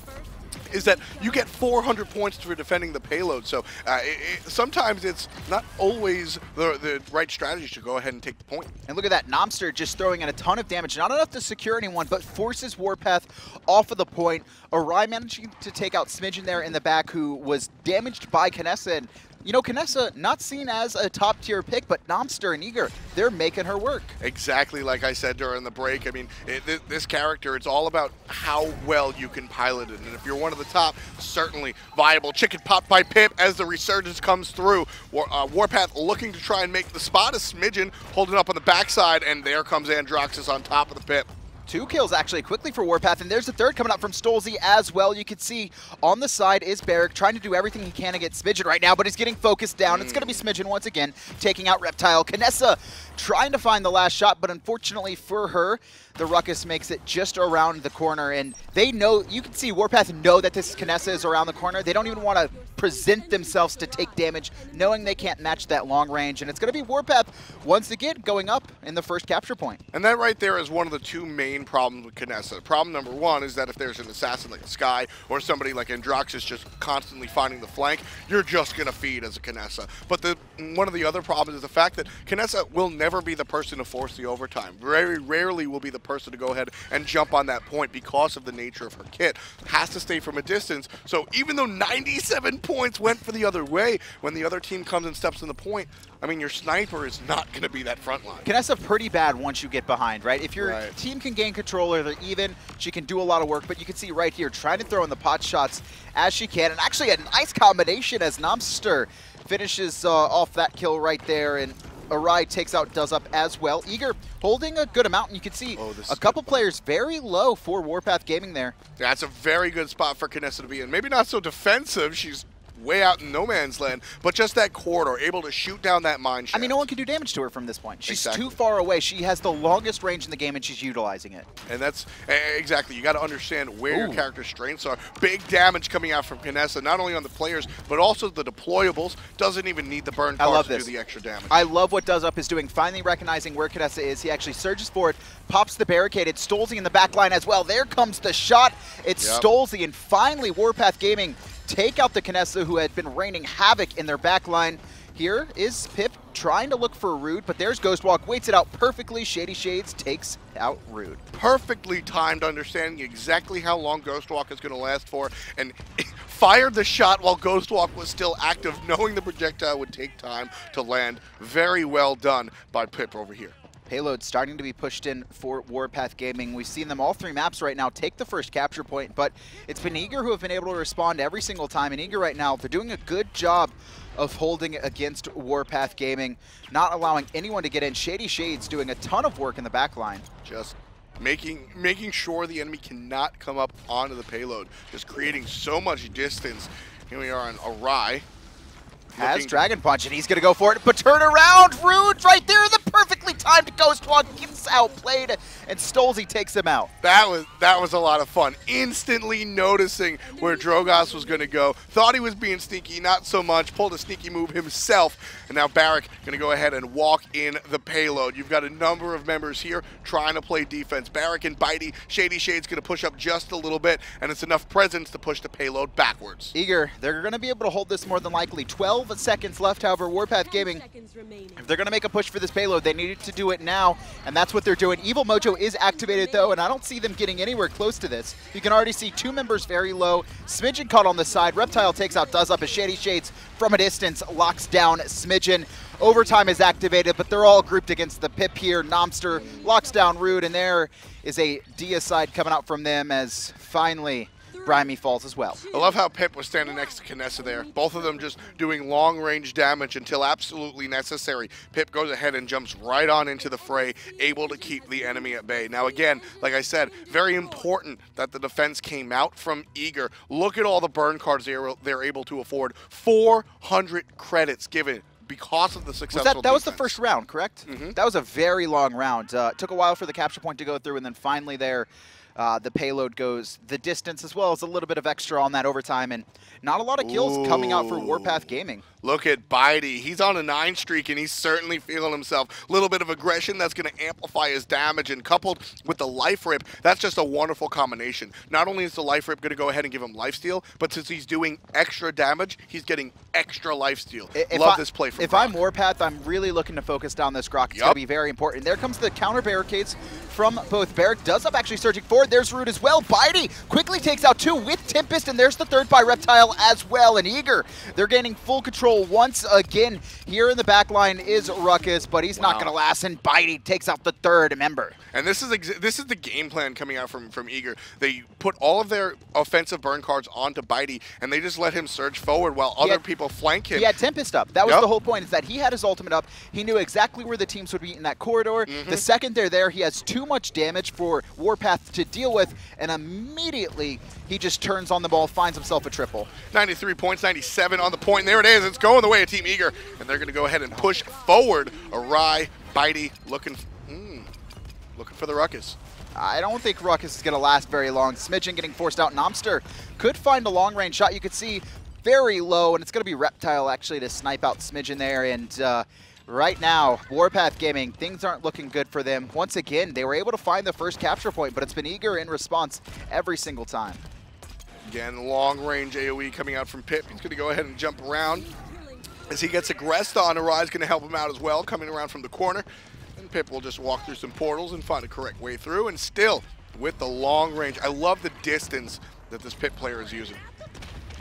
is that you get 400 points for defending the payload. So uh, it, it, sometimes it's not always the, the right strategy to go ahead and take the point. And look at that, Nomster just throwing in a ton of damage. Not enough to secure anyone, but forces Warpath off of the point. Awry managing to take out Smidgen there in the back, who was damaged by Kinessa. And you know, Kinessa not seen as a top tier pick, but Nomster and Eager, they're making her work. Exactly like I said during the break. I mean, it, this, this character, it's all about how well you can pilot it. And if you're one of the top, certainly viable. Chicken pop by Pip as the resurgence comes through. War, uh, Warpath looking to try and make the spot a smidgen, holding up on the backside, and there comes Androxus on top of the Pip. Two kills actually quickly for Warpath, and there's the third coming up from Stolzey as well. You can see on the side is Barik trying to do everything he can to get Smidgen right now, but he's getting focused down. Mm. It's going to be Smidgen once again, taking out Reptile. Kinessa trying to find the last shot, but unfortunately for her, the Ruckus makes it just around the corner, and they know, you can see Warpath know that this Kinessa is around the corner. They don't even want to present themselves to take damage, knowing they can't match that long range, and it's going to be Warpath once again going up in the first capture point. And that right there is one of the two main problems with Kinessa. Problem number one is that if there's an assassin like Skye or somebody like Androxus just constantly finding the flank, you're just going to feed as a Kinessa. But the one of the other problems is the fact that Kinessa will never be the person to force the overtime. Very rarely will be the person to go ahead and jump on that point because of the nature of her kit. Has to stay from a distance. So even though 97 points went for the other way, when the other team comes and steps in the point, I mean, your sniper is not going to be that front line. Kinessa pretty bad once you get behind, right? If your right. team can gain control or they're even, she can do a lot of work, but you can see right here, trying to throw in the pot shots as she can, and actually a nice combination as Nomster finishes uh, off that kill right there, and Awry takes out Does Up as well. Eager holding a good amount, and you can see oh, a couple players very low for Warpath Gaming there. That's a very good spot for Kinessa to be in. Maybe not so defensive. She's way out in no man's land, but just that corridor, able to shoot down that mine shaft. I mean, no one can do damage to her from this point. She's exactly. too far away. She has the longest range in the game, and she's utilizing it. And that's exactly. You got to understand where Ooh. your character's strengths are. Big damage coming out from Kinessa, not only on the players, but also the deployables. Doesn't even need the burn cards to this. do the extra damage. I love what Does Up is doing, finally recognizing where Kinessa is. He actually surges forward, pops the barricade. It's Stolzey in the back line as well. There comes the shot. It's yep. Stolzey, and finally Warpath Gaming take out the Kinessa, who had been raining havoc in their backline. Here is Pip trying to look for Rude, but there's Ghostwalk, waits it out perfectly. Shady Shades takes out Rude. Perfectly timed, understanding exactly how long Ghostwalk is going to last for, and fired the shot while Ghostwalk was still active, knowing the projectile would take time to land. Very well done by Pip over here. Payload starting to be pushed in for Warpath Gaming. We've seen them all three maps right now take the first capture point, but it's been Eager who have been able to respond every single time. And Eager right now, they're doing a good job of holding against Warpath Gaming, not allowing anyone to get in. Shady Shades doing a ton of work in the back line. Just making making sure the enemy cannot come up onto the payload, just creating so much distance. Here we are on Awry, has Dragon Punch, and he's going to go for it, but turn around, Rude, right there, the perfectly timed Ghost Walk gets outplayed, and Stolzey takes him out. That was that was a lot of fun. Instantly noticing where Drogoz was going to go. Thought he was being sneaky, not so much. Pulled a sneaky move himself, and now Barik going to go ahead and walk in the payload. You've got a number of members here trying to play defense. Barik and Bitey, Shady Shade's going to push up just a little bit, and it's enough presence to push the payload backwards. Eager, they're going to be able to hold this more than likely. 12 seconds left, however, Warpath Gaming, if they're going to make a push for this payload, They needed to do it now, and that's what they're doing. Evil Mojo is activated, though, and I don't see them getting anywhere close to this. You can already see two members very low. Smidgen caught on the side. Reptile takes out Does Up as Shady Shades from a distance, locks down Smidgen. Overtime is activated, but they're all grouped against the Pip here. Nomster locks down Rude, and there is a Dia side coming out from them as finally Brimey falls as well. I love how Pip was standing next to Kinessa there. Both of them just doing long range damage until absolutely necessary. Pip goes ahead and jumps right on into the fray, able to keep the enemy at bay. Now again, like I said, very important that the defense came out from Eager. Look at all the burn cards they're, they're able to afford. 400 credits given because of the successful was that, that was the first round, correct? Mm -hmm. That was a very long round. Uh, took a while for the capture point to go through, and then finally there, uh, the payload goes the distance as well as a little bit of extra on that overtime, and not a lot of kills Ooh. coming out for Warpath Gaming. Look at Bitey. He's on a nine streak, and he's certainly feeling himself. A little bit of aggression that's going to amplify his damage, and coupled with the life rip, that's just a wonderful combination. Not only is the life rip going to go ahead and give him life steal, but since he's doing extra damage, he's getting extra life steal. If Love I, this play from If Grohk. I'm Warpath, I'm really looking to focus down this Grohk. It's yep. going to be very important. There comes the counter barricades from both Barik. Does up actually surging forward. There's Rude as well. Bitey quickly takes out two with Tempest, and there's the third by Reptile as well. And Eager, they're gaining full control once again. Here in the back line is Ruckus, but he's wow. not going to last, and Bitey takes out the third member. And this is this is the game plan coming out from, from Eager. They put all of their offensive burn cards onto Bitey, and they just let him surge forward while other had, people flank him. He had Tempest up. That was yep. the whole point, is that he had his ultimate up. He knew exactly where the teams would be in that corridor. Mm -hmm. The second they're there, he has too much damage for Warpath to deal with, and immediately he just turns on the ball, finds himself a triple. 93 points, 97 on the point, point. there it is. It's going the way of Team Eager, and they're going to go ahead and push forward. Awry, Bitey looking, mm, looking for the ruckus. I don't think Ruckus is going to last very long. Smidgen getting forced out. Nomster could find a long-range shot. You could see very low, and it's going to be Reptile actually to snipe out Smidgen there. And uh, right now, Warpath Gaming, things aren't looking good for them. Once again, they were able to find the first capture point, but it's been eager in response every single time. Again, long-range AoE coming out from Pip. He's going to go ahead and jump around. As he gets aggressed on, Awry's going to help him out as well, coming around from the corner. And Pip will just walk through some portals and find a correct way through. And still, with the long range, I love the distance that this Pip player is using.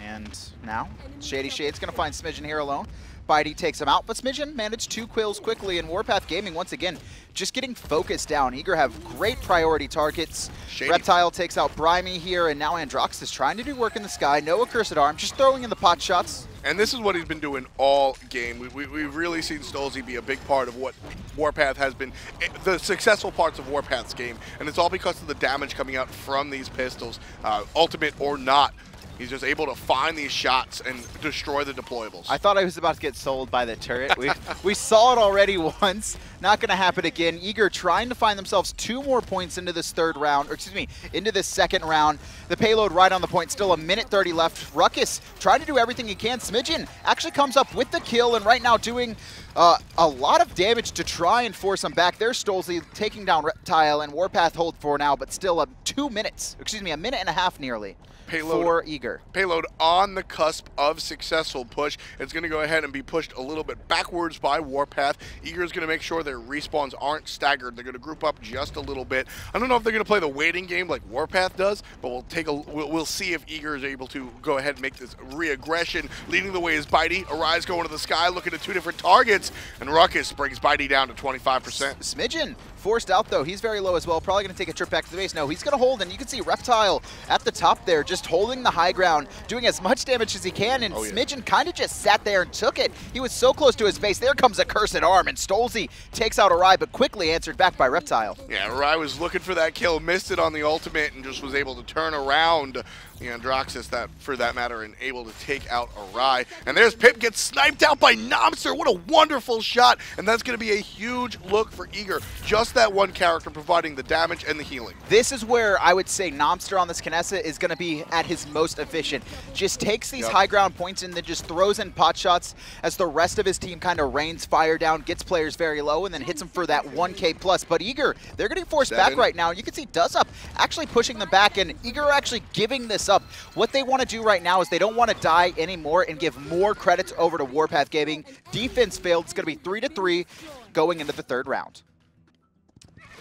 And now, Shady Shade's going to find Smidgen here alone. Bitey takes him out, but Smidgen managed two quills quickly, and Warpath Gaming, once again, just getting focused down. Eager have great priority targets. Shady. Reptile takes out Brimy here, and now Androx is trying to do work in the sky. No accursed arm, just throwing in the pot shots. And this is what he's been doing all game. We, we, we've really seen Stolzey be a big part of what Warpath has been, eh, the successful parts of Warpath's game. And it's all because of the damage coming out from these pistols, uh, ultimate or not. He's just able to find these shots and destroy the deployables. I thought I was about to get sold by the turret. We, we saw it already once. Not going to happen again. Eager trying to find themselves two more points into this third round, or excuse me, into this second round. The payload right on the point. Still a minute 30 left. Ruckus trying to do everything he can. Smidgen actually comes up with the kill and right now doing uh, a lot of damage to try and force him back. There's Stolzey taking down Reptile and Warpath hold for now, but still a two minutes, excuse me, a minute and a half nearly payload, for Eager. Payload on the cusp of successful push. It's going to go ahead and be pushed a little bit backwards by Warpath. Eager is going to make sure their respawns aren't staggered. They're going to group up just a little bit. I don't know if they're going to play the waiting game like Warpath does, but we'll take a we'll, we'll see if Eager is able to go ahead and make this re-aggression. Leading the way is Bitey. Awry's going to the sky, looking at two different targets, and Ruckus brings Bitey down to 25%. Smidgen forced out though. He's very low as well. Probably going to take a trip back to the base. No, he's going to hold, and you can see Reptile at the top there, just holding the high ground, doing as much damage as he can, and oh, yeah. Smidgen kind of just sat there and took it. He was so close to his face. There comes Accursed Arm, and Stolzey takes out Awry, but quickly answered back by Reptile. Yeah, Awry was looking for that kill, missed it on the ultimate, and just was able to turn around the Androxus that, for that matter, and able to take out Awry. And there's Pip gets sniped out by Nomster. What a wonderful shot. And that's going to be a huge look for Eager. Just that one character providing the damage and the healing. This is where I would say Nomster on this Kinessa is going to be at his most efficient. Just takes these yep. high ground points and then just throws in pot shots as the rest of his team kind of rains fire down, gets players very low, and then hits them for that 1k plus. But Eager, they're getting forced Seven. back right now. You can see Does Up actually pushing them back, and Eager actually giving this up. What they want to do right now is they don't want to die anymore and give more credits over to Warpath Gaming. Defense failed. It's going to be 3 to three going into the third round.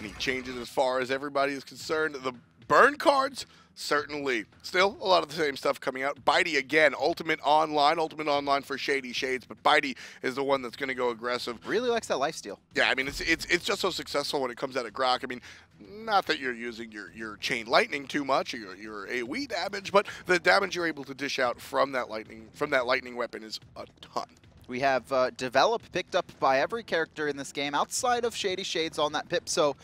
Any changes as far as everybody is concerned? The burn cards Certainly. Still, a lot of the same stuff coming out. Bitey again, Ultimate Online, Ultimate Online for Shady Shades, but Bitey is the one that's going to go aggressive. Really likes that lifesteal. Yeah, I mean, it's, it's it's just so successful when it comes out of Grohk. I mean, not that you're using your, your Chain Lightning too much, or your, your AoE damage, but the damage you're able to dish out from that lightning from that lightning weapon is a ton. We have uh, Develop picked up by every character in this game outside of Shady Shades on that pip, so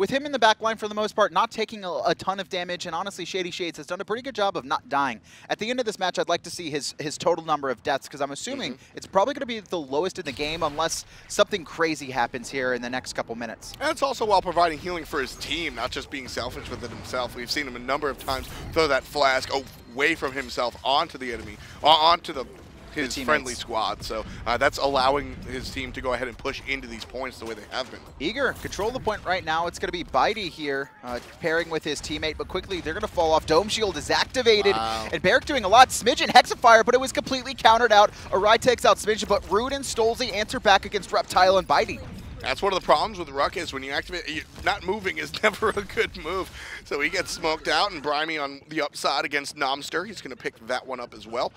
with him in the back line for the most part, not taking a, a, ton of damage, and honestly, Shady Shades has done a pretty good job of not dying. At the end of this match, I'd like to see his, his total number of deaths, because I'm assuming mm -hmm. it's probably going to be the lowest in the game unless something crazy happens here in the next couple minutes. And it's also while providing healing for his team, not just being selfish with it himself. We've seen him a number of times throw that flask away from himself onto the enemy, onto the his friendly squad. So uh, that's allowing his team to go ahead and push into these points the way they have been. Eager, control the point right now. It's going to be Bitey here uh, pairing with his teammate, but quickly they're going to fall off. Dome Shield is activated, wow. and Barik doing a lot. Smidgen, Hexafire, but it was completely countered out. Awry takes out Smidgen, but Rude and Stolzey answer back against Reptile and Bitey. That's one of the problems with Ruckus. When you activate, not moving is never a good move. So he gets smoked out, and Brimey on the upside against Nomster. He's going to pick that one up as well.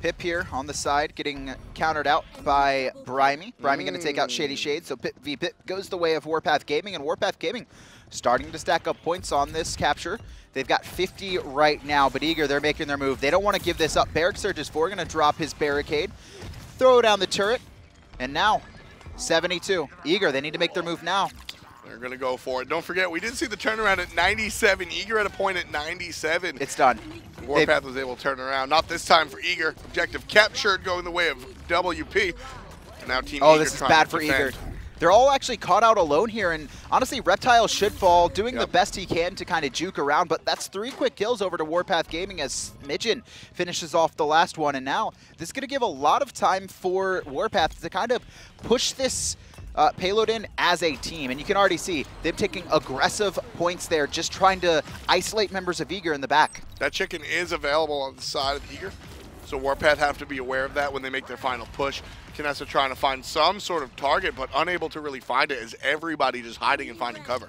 Pip here on the side getting countered out by Brimey. Brimey mm. going to take out Shady Shade, so Pip v Pip goes the way of Warpath Gaming, and Warpath Gaming starting to stack up points on this capture. They've got 50 right now, but Eager, they're making their move. They don't want to give this up. Barik Surges 4 going to drop his barricade, throw down the turret, and now 72. Eager, they need to make their move now. They're going to go for it. Don't forget, we did see the turnaround at 97. Eager at a point at 97. It's done. Warpath was able to turn around. Not this time for Eager. Objective captured going the way of WP. And now Team oh, Eager this is bad for Eager. They're all actually caught out alone here, and honestly, Reptile should fall, doing yep. the best he can to kind of juke around, but that's three quick kills over to Warpath Gaming as Midgen finishes off the last one, and now this is going to give a lot of time for Warpath to kind of push this uh, payload in as a team. And you can already see them taking aggressive points there, just trying to isolate members of Eager in the back. That chicken is available on the side of Eager. So Warpath have to be aware of that when they make their final push. Kinessa trying to find some sort of target, but unable to really find it as everybody just hiding and finding cover.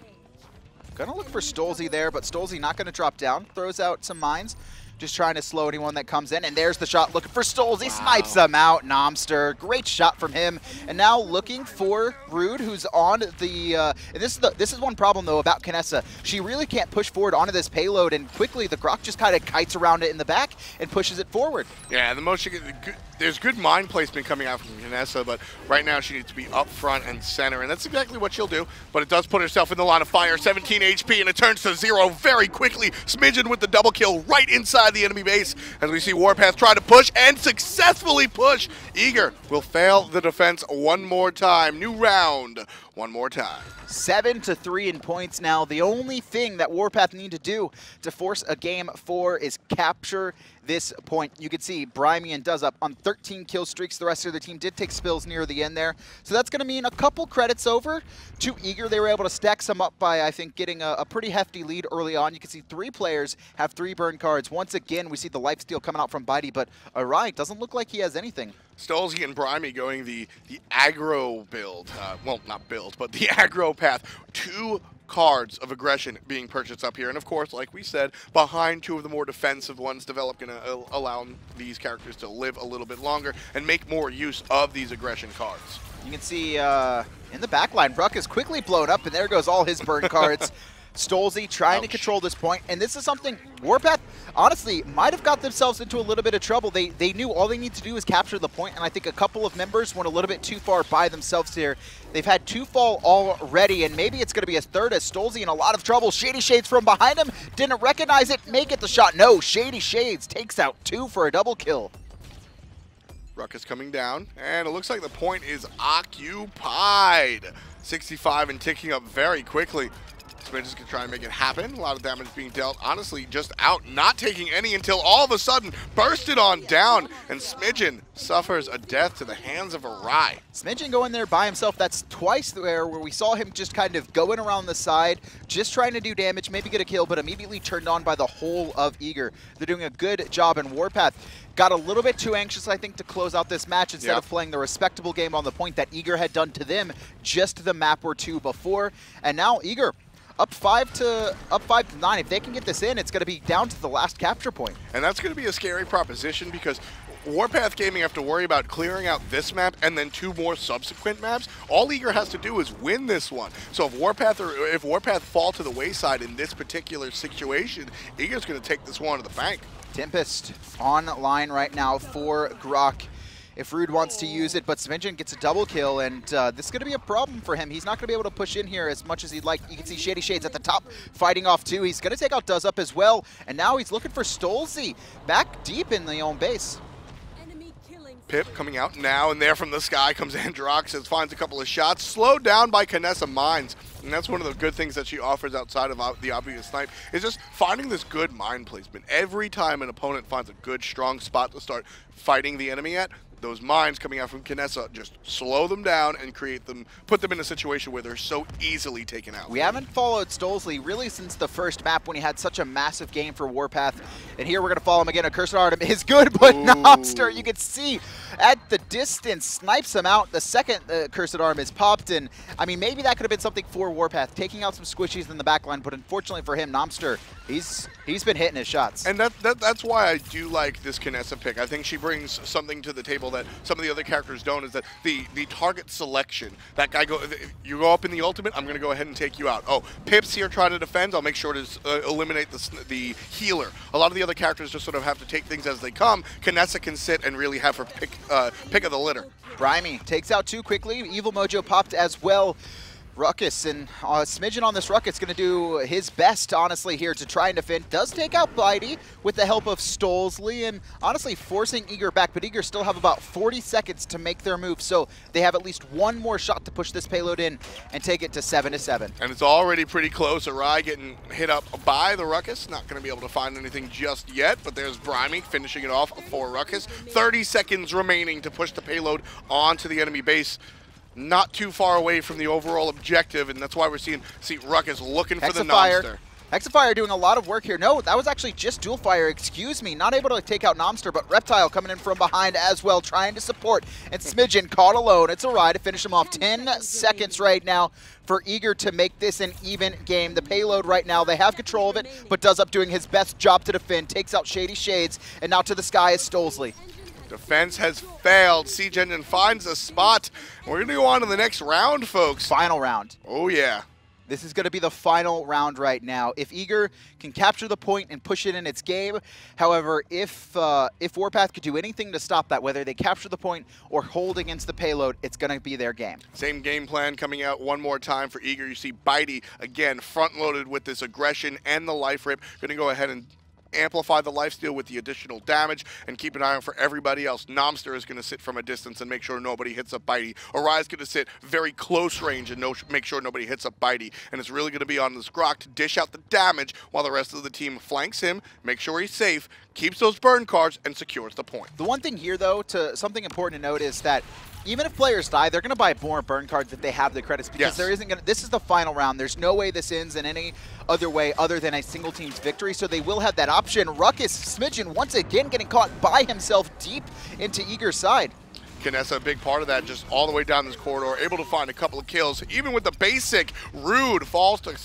Gonna look for Stolzey there, but Stolzey not gonna drop down. Throws out some mines just trying to slow anyone that comes in. And there's the shot looking for Stolzey. He wow. snipes them out. Nomster, great shot from him. And now looking for Rude, who's on the. Uh, and this is the this is one problem though about Kinessa. She really can't push forward onto this payload, and quickly the Grohk just kind of kites around it in the back and pushes it forward. Yeah, the most there's good mind placement coming out from Kinessa, but right now she needs to be up front and center, and that's exactly what she'll do. But it does put herself in the line of fire. 17 HP, and it turns to zero very quickly. Smidgen with the double kill right inside inside the enemy base as we see Warpath try to push and successfully push. Eager will fail the defense one more time. New round, one more time. Seven to three in points now. The only thing that Warpath need to do to force a game four is capture this point. You can see Brymian does up on 13 kill streaks. The rest of the team did take spills near the end there. So that's going to mean a couple credits over to Eager. They were able to stack some up by, I think, getting a, a pretty hefty lead early on. You can see three players have three burn cards. Once again, we see the life steal coming out from Bitey, but Awry doesn't look like he has anything. Stolzey and Brimey going the, the aggro build. Uh, well, not build, but the aggro path. Two cards of aggression being purchased up here. And of course, like we said, behind two of the more defensive ones developed going to allow these characters to live a little bit longer and make more use of these aggression cards. You can see uh, in the back line, Ruckus quickly blown up, and there goes all his burn cards. Stolzey trying Ouch. to control this point, and this is something Warpath, honestly, might have got themselves into a little bit of trouble. They they knew all they need to do is capture the point, and I think a couple of members went a little bit too far by themselves here. They've had two fall already, and maybe it's going to be a third as Stolzey in a lot of trouble. Shady Shades from behind him, didn't recognize it, make it the shot. No, Shady Shades takes out two for a double kill. Ruckus coming down, and it looks like the point is occupied. 65 and ticking up very quickly. Smidgen's gonna try and make it happen. A lot of damage being dealt. Honestly, just out, not taking any until all of a sudden bursted on down, and Smidgen suffers a death to the hands of a Awry. Smidgen going there by himself. That's twice there where we saw him just kind of going around the side, just trying to do damage, maybe get a kill, but immediately turned on by the whole of Eager. They're doing a good job in Warpath. Got a little bit too anxious, I think, to close out this match instead yeah. of playing the respectable game on the point that Eager had done to them just the map or two before. And now Eager up five to up five to nine. If they can get this in, it's going to be down to the last capture point. And that's going to be a scary proposition because Warpath Gaming have to worry about clearing out this map and then two more subsequent maps. All Eager has to do is win this one. So if Warpath or if Warpath fall to the wayside in this particular situation, Eager's going to take this one to the bank. Tempest online right now for Grohk if Rude wants to use it, but Smidgen gets a double kill, and uh, this is going to be a problem for him. He's not going to be able to push in here as much as he'd like. You can see Shady Shades at the top fighting off too. He's going to take out Does Up as well, and now he's looking for Stolzey back deep in the own base. Pip coming out now, and there from the sky comes Androxus, finds a couple of shots, slowed down by Kinessa Mines. And that's one of the good things that she offers outside of the obvious snipe, is just finding this good mine placement. Every time an opponent finds a good, strong spot to start fighting the enemy at, those mines coming out from Kinessa just slow them down and create them, put them in a situation where they're so easily taken out. We haven't followed Stolsley really since the first map when he had such a massive game for Warpath. And here we're going to follow him again. A Cursed Artem is good, but Ooh. Nomster, you can see at the distance, snipes him out. The second uh, Cursed Arm is popped. And I mean, maybe that could have been something for Warpath, taking out some squishies in the backline. But unfortunately for him, Nomster, he's he's been hitting his shots. And that, that that's why I do like this Kinessa pick. I think she brings something to the table that some of the other characters don't is that the the target selection. That guy go you go up in the ultimate, I'm going to go ahead and take you out. Oh, Pip's here trying to defend. I'll make sure to uh, eliminate the the healer. A lot of the other characters just sort of have to take things as they come. Kinessa can sit and really have her pick uh, pick of the litter. Brimey takes out two quickly. Evil Mojo popped as well. Ruckus, and uh, Smidgen on this Ruckus going to do his best, honestly, here to try and defend. Does take out Bitey with the help of Stolsley, and honestly forcing Eager back, but Eager still have about 40 seconds to make their move, so they have at least one more shot to push this payload in and take it to 7 to seven. And it's already pretty close. Awry getting hit up by the Ruckus. Not going to be able to find anything just yet, but there's Brimey finishing it off for Ruckus. 30 seconds remaining to push the payload onto the enemy base not too far away from the overall objective, and that's why we're seeing see Ruckus looking for the Nomster. Hexafire doing a lot of work here. No, that was actually just dual fire, excuse me. Not able to take out Nomster, but Reptile coming in from behind as well, trying to support. And Smidgen caught alone. It's a ride to finish him off. 10 seconds right now for Eager to make this an even game. The payload right now, they have control of it, but does up doing his best job to defend. Takes out Shady Shades, and now to the sky is Stolsley. Defense has failed. Siege Engine finds a spot. We're going to go on to the next round, folks. Final round. Oh, yeah. This is going to be the final round right now. If Eager can capture the point and push it in its game, however, if uh, if Warpath could do anything to stop that, whether they capture the point or hold against the payload, it's going to be their game. Same game plan coming out one more time for Eager. You see Bitey, again, front-loaded with this aggression and the life rip. Going to go ahead and amplify the lifesteal with the additional damage and keep an eye out for everybody else. Nomster is going to sit from a distance and make sure nobody hits up Bitey. Awry's going to sit very close range and no make sure nobody hits up Bitey. And it's really going to be on this Grohk to dish out the damage while the rest of the team flanks him, make sure he's safe, keeps those burn cards, and secures the point. The one thing here, though, to something important to note is that even if players die, they're going to buy more burn cards if they have the credits because yes. there isn't going to. This is the final round. There's no way this ends in any other way other than a single team's victory. So they will have that option. Ruckus Smidgen once again getting caught by himself deep into Eager's side. Kinessa, a big part of that, just all the way down this corridor, able to find a couple of kills. Even with the basic, Rude falls to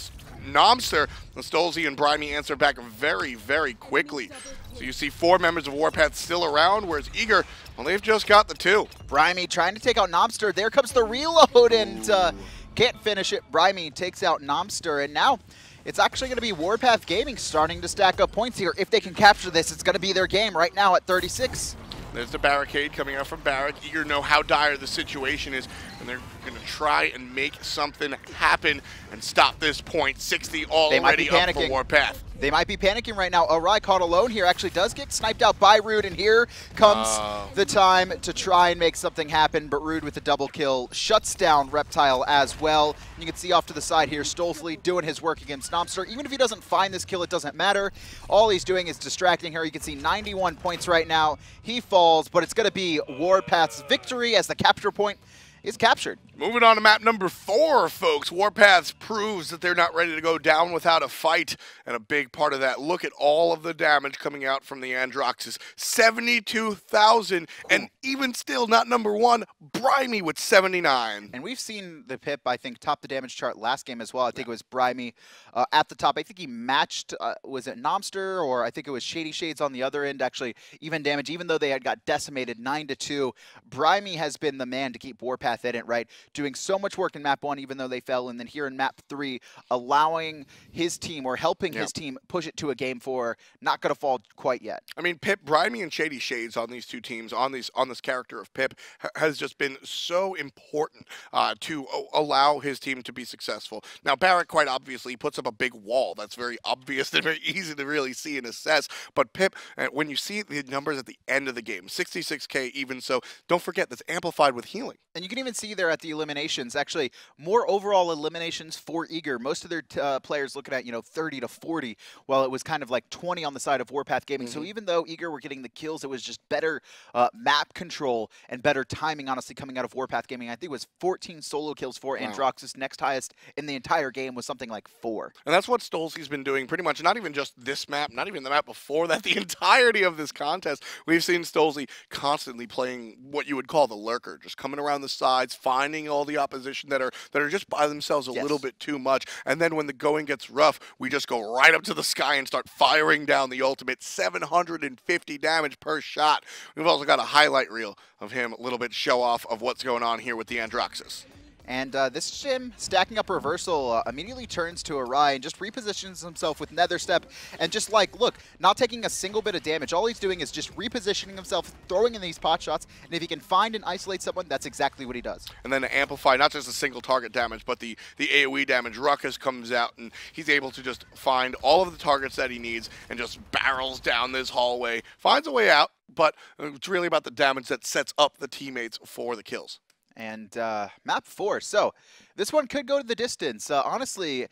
Nomster. Stolzey and Brimey answer back very, very quickly. So you see four members of Warpath still around, whereas Eager, well, they've just got the two. Brimey trying to take out Nomster. There comes the reload and uh, can't finish it. Brimey takes out Nomster, and now it's actually going to be Warpath Gaming starting to stack up points here. If they can capture this, it's going to be their game right now at 36. There's the barricade coming out from Barik, eager to know how dire the situation is, and they're going to try and make something happen and stop this point. 60 already up for Warpath. They might be panicking right now. Awry caught alone here actually does get sniped out by Rude, and here comes uh. the time to try and make something happen, but Rude with the double kill shuts down Reptile as well. You can see off to the side here, Stolzly doing his work against Nomster. Even if he doesn't find this kill, it doesn't matter. All he's doing is distracting her. You can see 91 points right now. He falls, but it's going to be Warpath's victory as the capture point is captured. Moving on to map number four, folks. Warpaths proves that they're not ready to go down without a fight. And a big part of that, look at all of the damage coming out from the Androxus. 72,000. And even still, not number one, Brimey with 79. And we've seen the Pip, I think, top the damage chart last game as well. I think yeah. it was Brimey uh, at the top. I think he matched, uh, was it Nomster or I think it was Shady Shades on the other end, actually, even damage, even though they had got decimated 9 to 2. Brimey has been the man to keep Warpath in it, right? doing so much work in map one, even though they fell, and then here in map three, allowing his team or helping yep. his team push it to a game four. Not going to fall quite yet. I mean, Pip, Brimey, and Shady Shades on these two teams, on these on this character of Pip, has just been so important uh, to allow his team to be successful. Now, Barik, quite obviously, puts up a big wall. That's very obvious and very easy to really see and assess. But Pip, uh, when you see the numbers at the end of the game, 66k even so, don't forget that's amplified with healing. And you can even see there at the eliminations, actually more overall eliminations for Eager. Most of their uh, players looking at, you know, 30 to 40, while it was kind of like 20 on the side of Warpath Gaming. Mm-hmm. So even though Eager were getting the kills, it was just better uh, map control and better timing, honestly, coming out of Warpath Gaming. I think it was 14 solo kills for wow. Androxus. Next highest in the entire game was something like four. And that's what Stolzly's been doing pretty much, not even just this map, not even the map before that, the entirety of this contest. We've seen Stolzly constantly playing what you would call the lurker, just coming around the sides, finding all the opposition that are that are just by themselves a yes. little bit too much. And then when the going gets rough, we just go right up to the sky and start firing down the ultimate 750 damage per shot. We've also got a highlight reel of him a little bit show off of what's going on here with the Androxus. And uh, this Jim, stacking up reversal, uh, immediately turns to Awry and just repositions himself with Nether Step. And just like, look, not taking a single bit of damage. All he's doing is just repositioning himself, throwing in these pot shots. And if he can find and isolate someone, that's exactly what he does. And then to amplify not just the single target damage, but the, the AoE damage, Ruckus comes out and he's able to just find all of the targets that he needs and just barrels down this hallway, finds a way out, but it's really about the damage that sets up the teammates for the kills and uh, map four. So this one could go to the distance. Uh, honestly,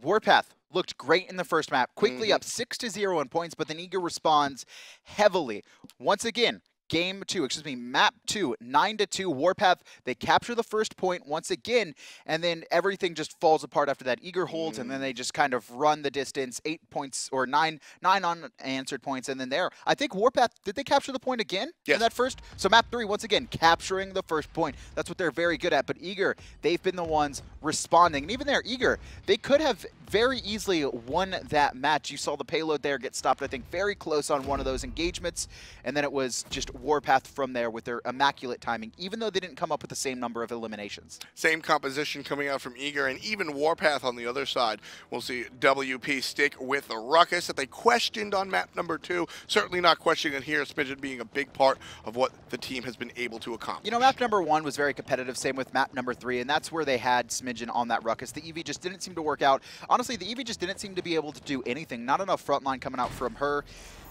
Warpath looked great in the first map, quickly mm -hmm. up 6 to 0 in points, but then Eager responds heavily. Once again, game two, excuse me, map two, nine to two, Warpath. They capture the first point once again, and then everything just falls apart after that. Eager holds, mm. and then they just kind of run the distance, eight points or nine, nine unanswered points, and then there. I think Warpath did they capture the point again yes. in that first? So map three, once again, capturing the first point. That's what they're very good at. But Eager, they've been the ones responding, and even there, Eager, they could have very easily won that match. You saw the payload there get stopped, I think, very close on one of those engagements, and then it was just Warpath from there with their immaculate timing, even though they didn't come up with the same number of eliminations. Same composition coming out from Eager, and even Warpath on the other side. We'll see WP stick with the Ruckus that they questioned on map number two. Certainly not questioning it here, Smidgen being a big part of what the team has been able to accomplish. You know, map number one was very competitive, same with map number three, and that's where they had Smidgen on that Ruckus. The Evie just didn't seem to work out. Honestly, the Evie just didn't seem to be able to do anything. Not enough frontline coming out from her.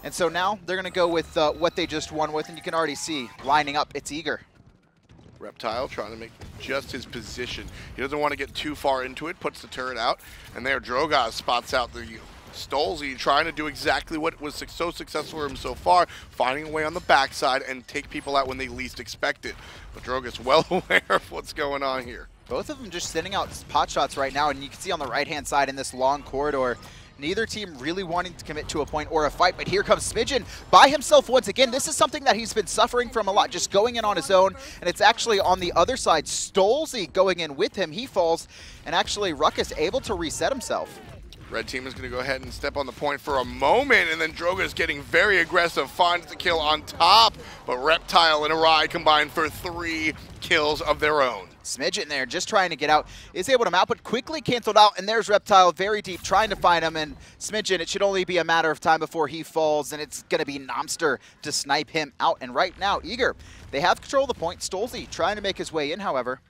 And so now they're going to go with uh, what they just won with, and you can already see lining up, it's Eager. Reptile trying to make just his position. He doesn't want to get too far into it, puts the turret out, and there Drogoz spots out the Stolzey trying to do exactly what was so successful for him so far, finding a way on the backside and take people out when they least expect it. But Drogoz well aware of what's going on here. Both of them just sending out pot shots right now, and you can see on the right-hand side in this long corridor, Neither team really wanting to commit to a point or a fight, but here comes Smidgen by himself once again. This is something that he's been suffering from a lot, just going in on his own, and it's actually on the other side, Stolzey going in with him. He falls, and actually Ruckus able to reset himself. Red team is going to go ahead and step on the point for a moment, and then Droga is getting very aggressive, finds the kill on top, but Reptile and Awry combine for three kills of their own. Smidgen in there just trying to get out, is able to mount, but quickly canceled out, and there's Reptile very deep trying to find him, and Smidgen, it should only be a matter of time before he falls, and it's going to be Nomster to snipe him out, and right now, Eager, they have control of the point, Stolzey trying to make his way in, however.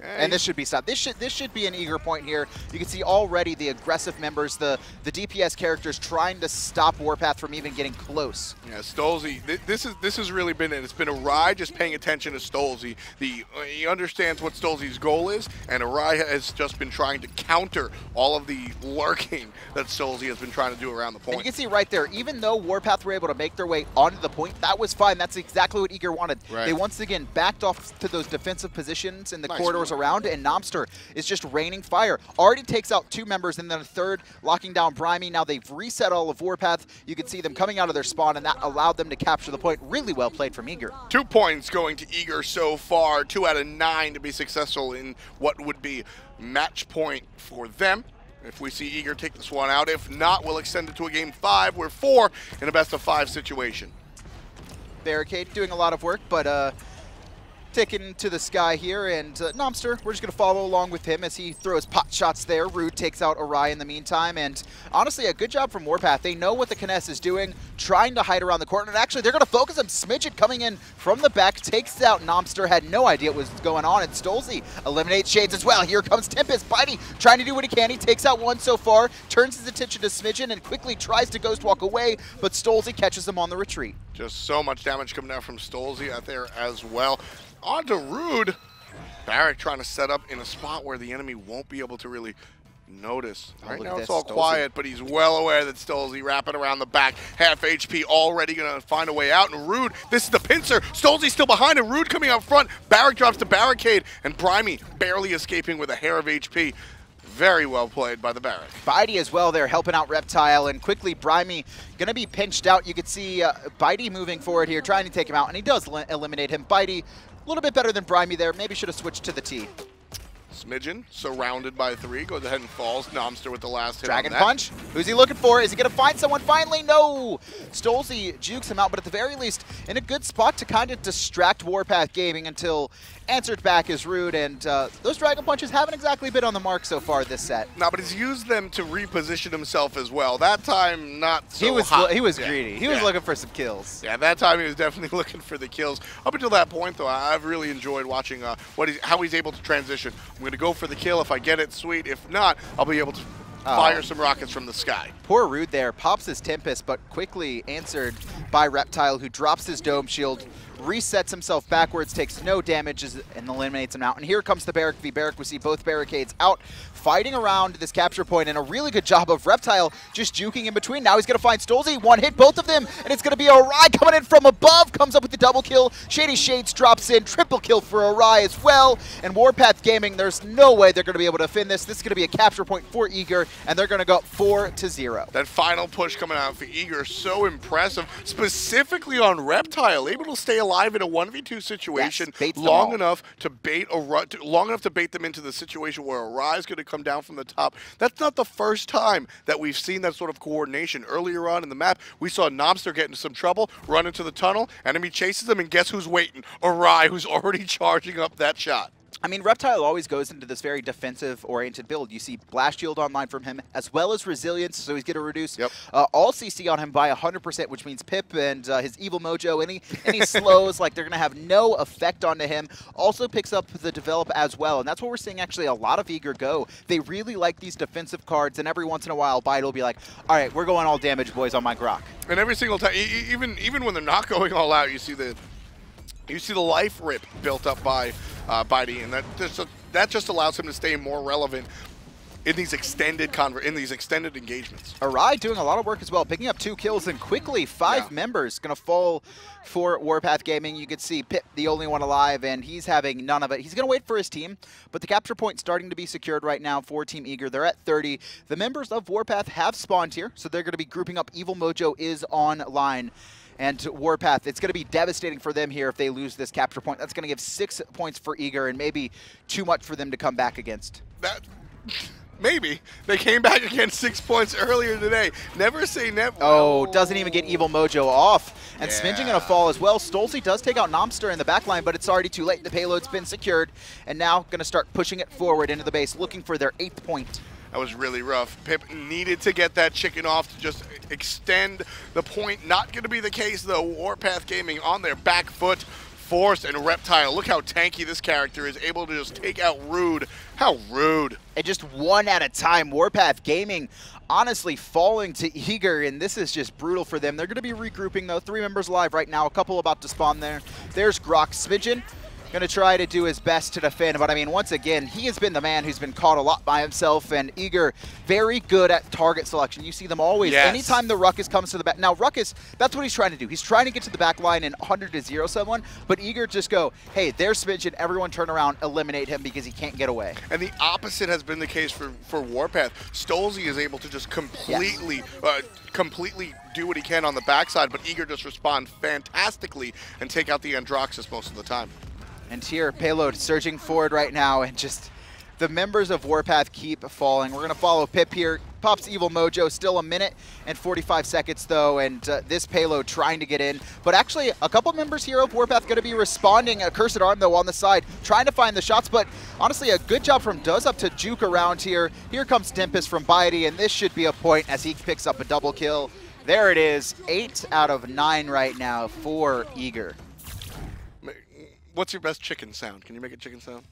And this should be stopped. This should this should be an eager point here. You can see already the aggressive members, the the DPS characters trying to stop Warpath from even getting close. Yeah, Stolzey. Th this is this has really been it. It's been Awry just paying attention to Stolzey. The he understands what Stolzey's goal is, and Awry has just been trying to counter all of the lurking that Stolzey has been trying to do around the point. And you can see right there, even though Warpath were able to make their way onto the point, that was fine. That's exactly what Eager wanted. Right. They once again backed off to those defensive positions in the Nice corridors around, and Nomster is just raining fire. Already takes out two members, and then a third, locking down Brimey. Now they've reset all of Warpath. You can see them coming out of their spawn, and that allowed them to capture the point. Really well played from Eager. Two points going to Eager so far, two out of nine to be successful in what would be match point for them. If we see Eager take this one out, if not, we'll extend it to a game five. We're four in a best of five situation. Barricade doing a lot of work, but uh, taken to the sky here. And uh, Nomster, we're just going to follow along with him as he throws pot shots there. Rude takes out Awry in the meantime. And honestly, a good job from Warpath. They know what the Kness is doing, trying to hide around the corner. And actually, they're going to focus on Smidgen coming in from the back, takes out Nomster, had no idea what was going on. And Stolzey eliminates Shades as well. Here comes Tempest. Bitey trying to do what he can. He takes out one so far, turns his attention to Smidgen, and quickly tries to ghost walk away. But Stolzey catches him on the retreat. Just so much damage coming down from Stolzey out there as well. On to Rude. Barik trying to set up in a spot where the enemy won't be able to really notice. Oh, right now it's all Stolzey. quiet, but he's well aware that Stolzey wrapping around the back. Half HP already going to find a way out. And Rude, this is the pincer. Stolzey still behind him. Rude coming out front. Barik drops the barricade. And Brimey barely escaping with a hair of HP. Very well played by the Barik. Bitey as well there helping out Reptile and quickly Brimey going to be pinched out. You could see uh, Bitey moving forward here trying to take him out and he does eliminate him. Bitey a little bit better than Brimey there. Maybe should have switched to the T. Smidgen surrounded by three. Goes ahead and falls. Nomster with the last hit. Dragon. Punch. Who's he looking for? Is he going to find someone finally? No! Stolzey jukes him out, but at the very least, in a good spot to kind of distract Warpath Gaming until answered back is rude. And uh, those Dragon Punches haven't exactly been on the mark so far this set. No, but he's used them to reposition himself as well. That time, not so he was hot. he was Yeah. greedy. He was looking for some kills. Yeah, that time he was definitely looking for the kills. Up until that point, though, I've really enjoyed watching uh, what he's, how he's able to transition. I'm going to go for the kill. If I get it, sweet. If not, I'll be able to Oh. fire some rockets from the sky. Poor Rude there pops his Tempest, but quickly answered by Reptile, who drops his Dome Shield, resets himself backwards, takes no damage, and eliminates him out. And here comes the Barik v Barik. We see both barricades out, fighting around this capture point, and a really good job of Reptile just juking in between. Now he's going to find Stolzey, one hit both of them, and it's going to be Awry coming in from above, comes up with the double kill. Shady Shades drops in, triple kill for Awry as well. And Warpath Gaming, there's no way they're going to be able to defend this. This is going to be a capture point for Eager, and they're going to go up 4 to 0. That final push coming out for Eager, so impressive. Specifically on Reptile, able to stay alive in a 1v2 situation them long enough to bait a long enough to bait them into the situation where Awry is going to come down from the top. That's not the first time that we've seen that sort of coordination. Earlier on in the map, we saw Nomster get into some trouble, run into the tunnel, enemy chases him, and guess who's waiting? Awry, who's already charging up that shot. I mean, Reptile always goes into this very defensive-oriented build. You see Blast Shield online from him, as well as Resilience, so he's going to reduce Yep. uh, all CC on him by 100%, which means Pip and uh, his Evil Mojo, any any slows, like they're going to have no effect onto him. Also picks up the Develop as well, and that's what we're seeing actually a lot of Eager go. They really like these defensive cards, and every once in a while, Bite will be like, all right, we're going all damage, boys, on my Grohk. And every single time, e- even even when they're not going all out, you see the you see the life rip built up by uh, and that just that just allows him to stay more relevant in these extended conver- in these extended engagements. Awry doing a lot of work as well, picking up two kills and quickly five Yeah. members members going to fall for Warpath Gaming. You could see Pip, the only one alive, and he's having none of it. He's going to wait for his team, but the capture point starting to be secured right now for Team Eager. They're at 30. The members of Warpath have spawned here, so they're going to be grouping up. Evil Mojo is online. And Warpath, it's going to be devastating for them here if they lose this capture point. That's going to give six points for Eager and maybe too much for them to come back against. That maybe they came back against six points earlier today. Never say never. Oh, doesn't even get Evil Mojo off. And Yeah. Smidgen gonna fall as well. Stolzey does take out Nomster in the back line, but it's already too late. The payload's been secured, and now gonna start pushing it forward into the base, looking for their eighth point. That was really rough. Pip needed to get that chicken off to just extend the point. Not going to be the case, though. Warpath Gaming on their back foot. Force and Reptile, look how tanky this character is, able to just take out Rude. How rude. And just one at a time. Warpath Gaming honestly falling to Eager, and this is just brutal for them. They're going to be regrouping, though. Three members alive right now, a couple about to spawn there. There's Grohk Smidgen going to try to do his best to defend. But I mean, once again, he has been the man who's been caught a lot by himself and Eager, very good at target selection. You see them always. Yes. Anytime the Ruckus comes to the back. Now, Ruckus, that's what he's trying to do. He's trying to get to the back line and 100 to 0 someone, but Eager just go, hey, there's Smidgen, everyone turn around, eliminate him because he can't get away. And the opposite has been the case for, for Warpath. Stolzey is able to just completely, yes. uh, completely do what he can on the backside, but Eager just respond fantastically and take out the Androxus most of the time. And here, Payload surging forward right now, and just the members of Warpath keep falling. We're going to follow Pip here. Pops Evil Mojo, still a minute and 45 seconds though, and uh, this payload trying to get in. But actually, a couple members here of Warpath going to be responding. Accursed Arm though on the side, trying to find the shots, but honestly, a good job from Doesupz to juke around here. Here comes Tempest from Bitey, and this should be a point as he picks up a double kill. There it is, eight out of nine right now for Eager. What's your best chicken sound? Can you make a chicken sound?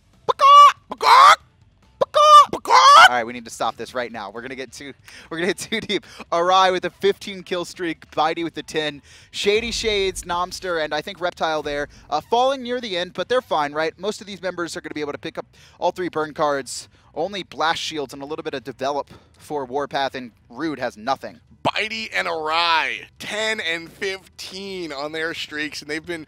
All right, we need to stop this right now. We're gonna get too, we're gonna get too deep. Awry with a 15 kill streak, Bitey with the 10, Shady Shades, Nomster, and I think Reptile there, uh, falling near the end, but they're fine, right? Most of these members are gonna be able to pick up all three burn cards. Only blast shields and a little bit of develop for Warpath, and Rude has nothing. Bitey and Awry, 10 and 15 on their streaks, and they've been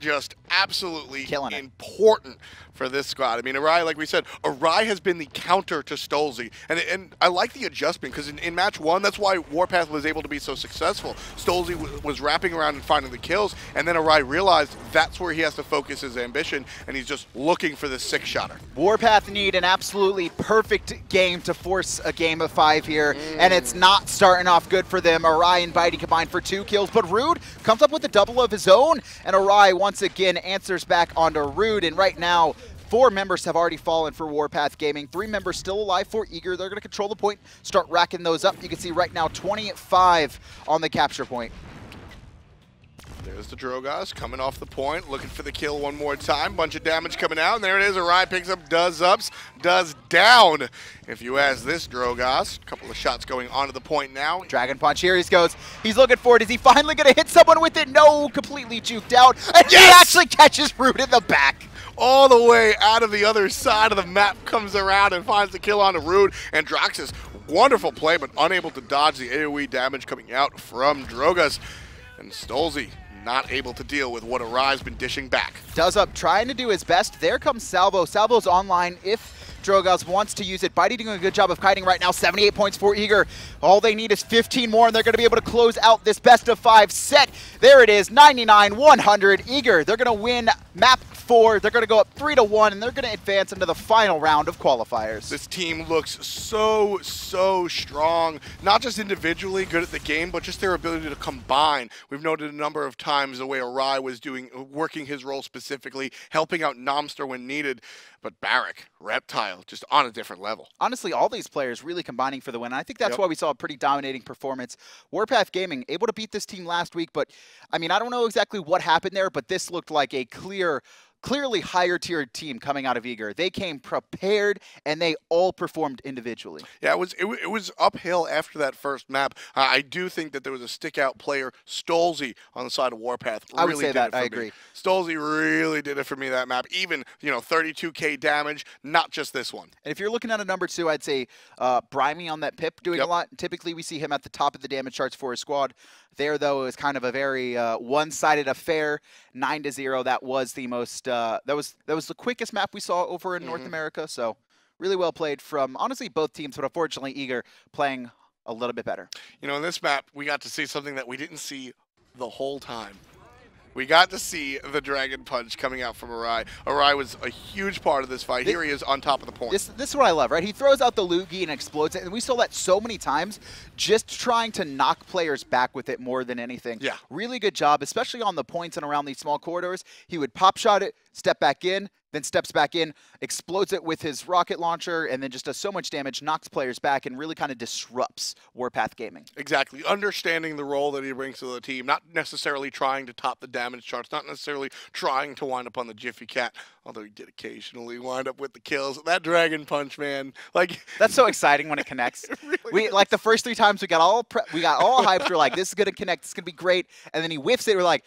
just absolutely Killing important for this squad. I mean, Awry, like we said, Awry has been the counter to Stolzey. And, and I like the adjustment because in, in, match one, that's why Warpath was able to be so successful. Stolzey was wrapping around and finding the kills, and then Awry realized that's where he has to focus his ambition, and he's just looking for the six-shotter. Warpath need an absolutely perfect game to force a game of five here, mm. and it's not starting off good for them. Awry and Bitey combined for two kills, but Rude comes up with a double of his own, and Awry once again answers back onto Rude, and right now, Four members have already fallen for Warpath Gaming. Three members still alive for Eager. They're going to control the point, start racking those up. You can see right now 25 on the capture point. There's the Drogoz coming off the point, looking for the kill one more time. Bunch of damage coming out, and there it is. Awry picks up doesupz, does down. If you ask this Drogoz, a couple of shots going onto the point now. Dragon Punch, here he goes. He's looking for it. Is he finally going to hit someone with it? No, completely juked out. And yes! he actually catches Rude in the back all the way out of the other side of the map, comes around and finds the kill on the Rude. Androxus, wonderful play, but unable to dodge the AoE damage coming out from Drogoz. And Stolzey not able to deal with what Awry's been dishing back. Doesupz, trying to do his best. There comes Salvo. Salvo's online if Drogoz wants to use it. Bitey doing a good job of kiting right now. 78 points for Eager. All they need is 15 more, and they're going to be able to close out this best of five set. There it is, 99-100. Eager, they're going to win map four. They're going to go up three to one, and they're going to advance into the final round of qualifiers. This team looks so, so strong. Not just individually good at the game, but just their ability to combine. We've noted a number of times the way Awry was doing, working his role specifically, helping out Nomster when needed. But Barik, Reptile, just on a different level. Honestly, all these players really combining for the win. I think that's yep. why we saw a pretty dominating performance. Warpath Gaming able to beat this team last week, but I mean, I don't know exactly what happened there, but this looked like a clear clearly higher tiered team coming out of Eager. They came prepared and they all performed individually. Yeah, it was it, it was uphill after that first map. Uh, I do think that there was a stick out player, Stolzey, on the side of Warpath. Really I would say that. I agree. Stolzey really did it for me that map. Even you know 32k damage, not just this one. And if you're looking at a number two, I'd say uh, Brimey on that pip doing yep. a lot. Typically, we see him at the top of the damage charts for his squad. There, though, it was kind of a very uh, one-sided affair, nine to zero. That was the most. Uh, that was that was the quickest map we saw over in mm -hmm. North mm-hmm. America. So, really well played from honestly both teams, but unfortunately, Eager playing a little bit better. You know, in this map, we got to see something that we didn't see the whole time. We got to see the Dragon Punch coming out from Awry. Awry was a huge part of this fight. This, Here he is on top of the point. This, this is what I love, right? He throws out the Loogie and explodes it, and we saw that so many times, just trying to knock players back with it more than anything. Yeah. Really good job, especially on the points and around these small corridors. He would pop shot it, step back in, then steps back in, explodes it with his rocket launcher, and then just does so much damage, knocks players back, and really kind of disrupts Warpath Gaming. Exactly. Understanding the role that he brings to the team, not necessarily trying to top the damage charts, not necessarily trying to wind up on the Jiffy Cat, although he did occasionally wind up with the kills. That Dragon Punch, man, like that's so exciting when it connects. it really we is. like the first three times we got all we got all hyped. We're like, this is gonna connect. This is gonna be great, and then he whiffs it. We're like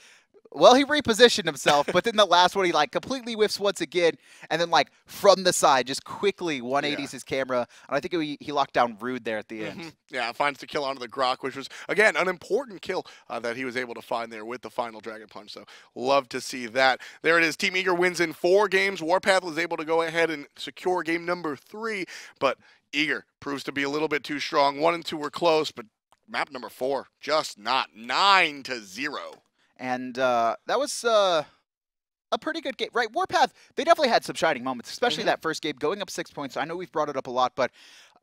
well, he repositioned himself, but then the last one he like completely whiffs once again, and then like from the side, just quickly 180s yeah. his camera, and I think it, he locked down Rude there at the end. Mm-hmm. Yeah, finds the kill onto the Grohk, which was again an important kill uh, that he was able to find there with the final Dragon Punch. So love to see that. There it is. Team Eager wins in four games. Warpath was able to go ahead and secure game number three, but Eager proves to be a little bit too strong. One and two were close, but map number four just not nine to zero. And uh, that was uh, a pretty good game, right? Warpath, they definitely had some shining moments, especially mm -hmm. that first game, going up six points. I know we've brought it up a lot, but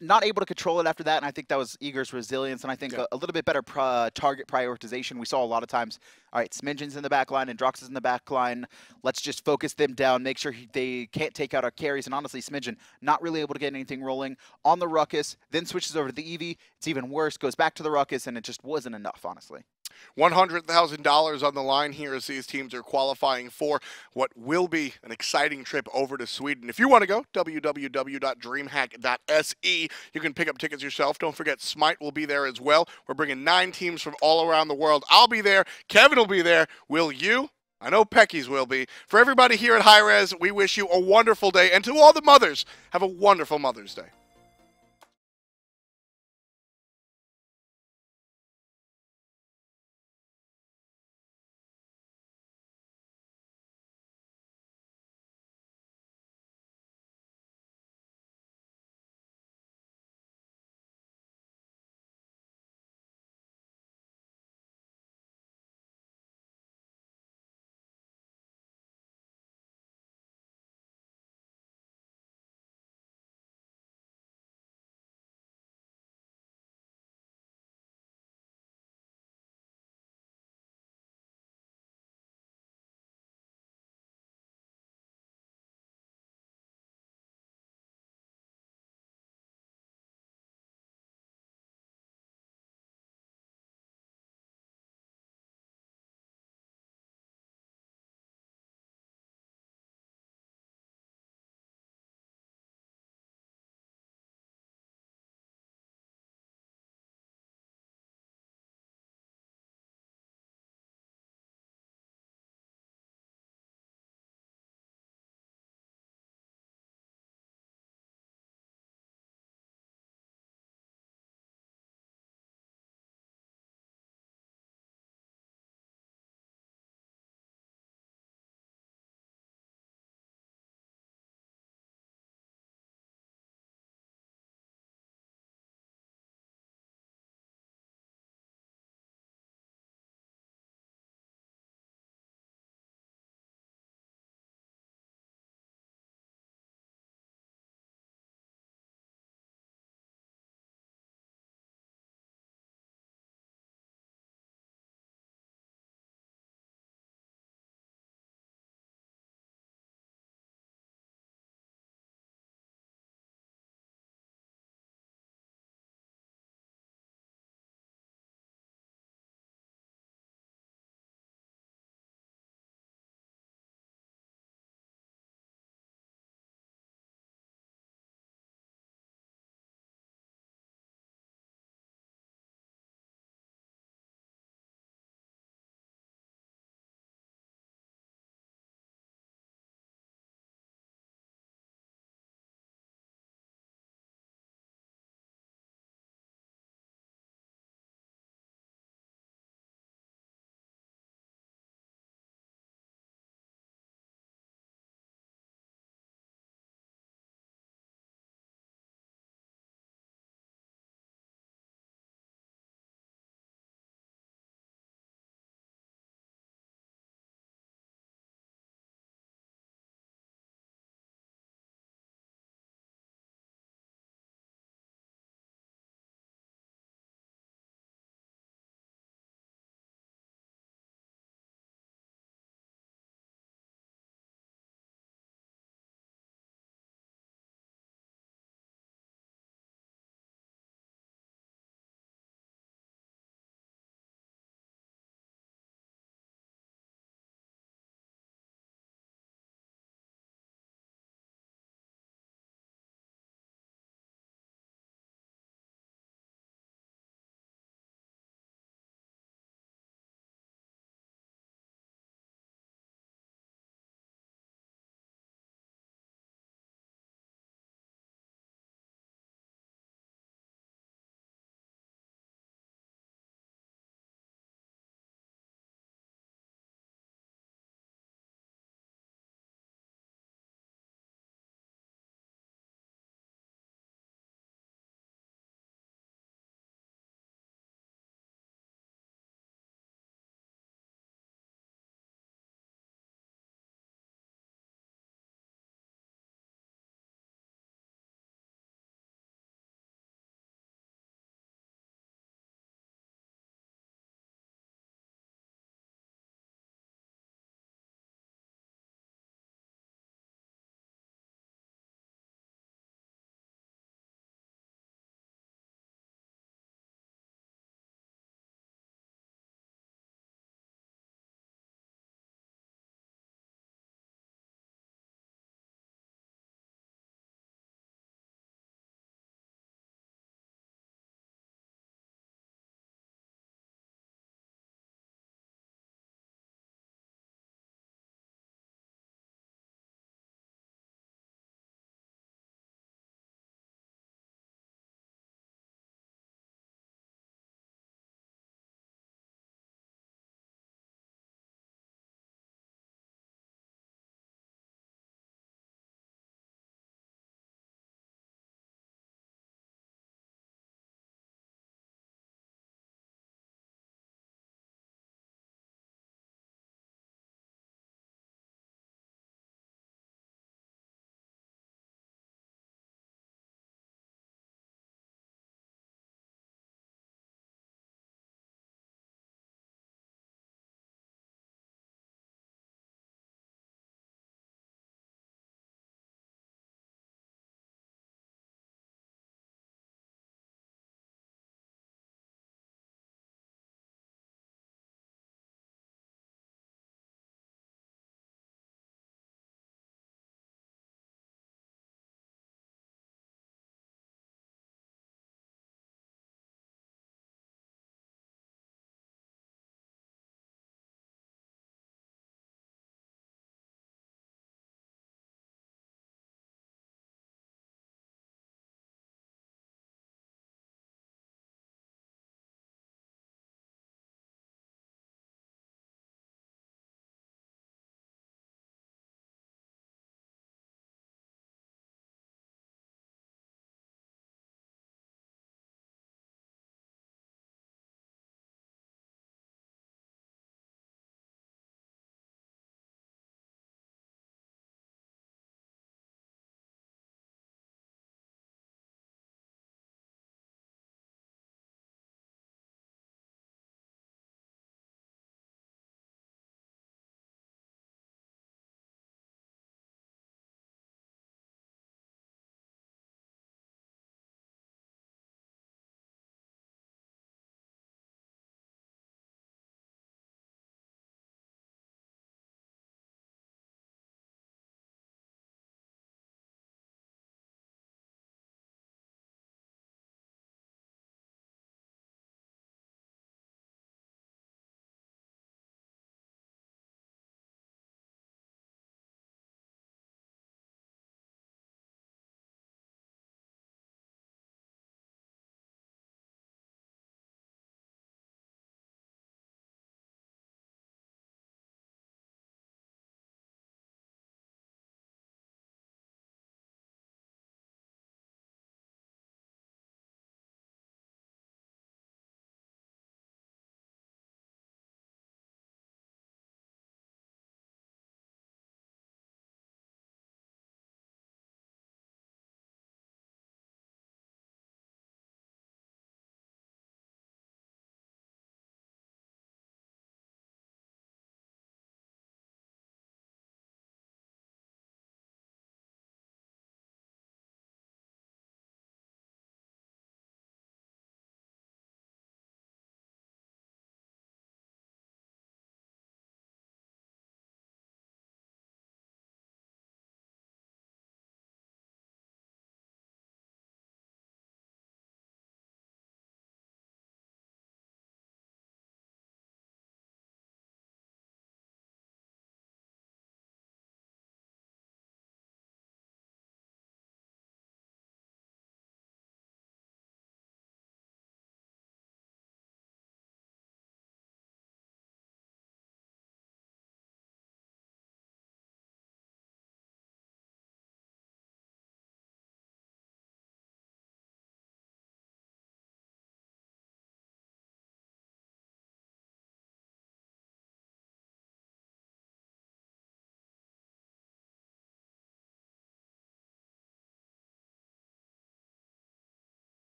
not able to control it after that, and I think that was Eager's resilience, and I think yeah. a, a, little bit better uh, target prioritization. We saw a lot of times, all right, Smidgen's in the back line and Drox is in the back line. Let's just focus them down, make sure he, they can't take out our carries, and honestly, Smidgen not really able to get anything rolling on the Ruckus, then switches over to the Evie. It's even worse, goes back to the Ruckus, and it just wasn't enough, honestly. $100,000 on the line here as these teams are qualifying for what will be an exciting trip over to Sweden. If you want to go, www.dreamhack.se. You can pick up tickets yourself. Don't forget, Smite will be there as well. We're bringing nine teams from all around the world. I'll be there. Kevin will be there. Will you? I know Pecky's will be. For everybody here at Hi-Rez, we wish you a wonderful day. And to all the mothers, have a wonderful Mother's Day.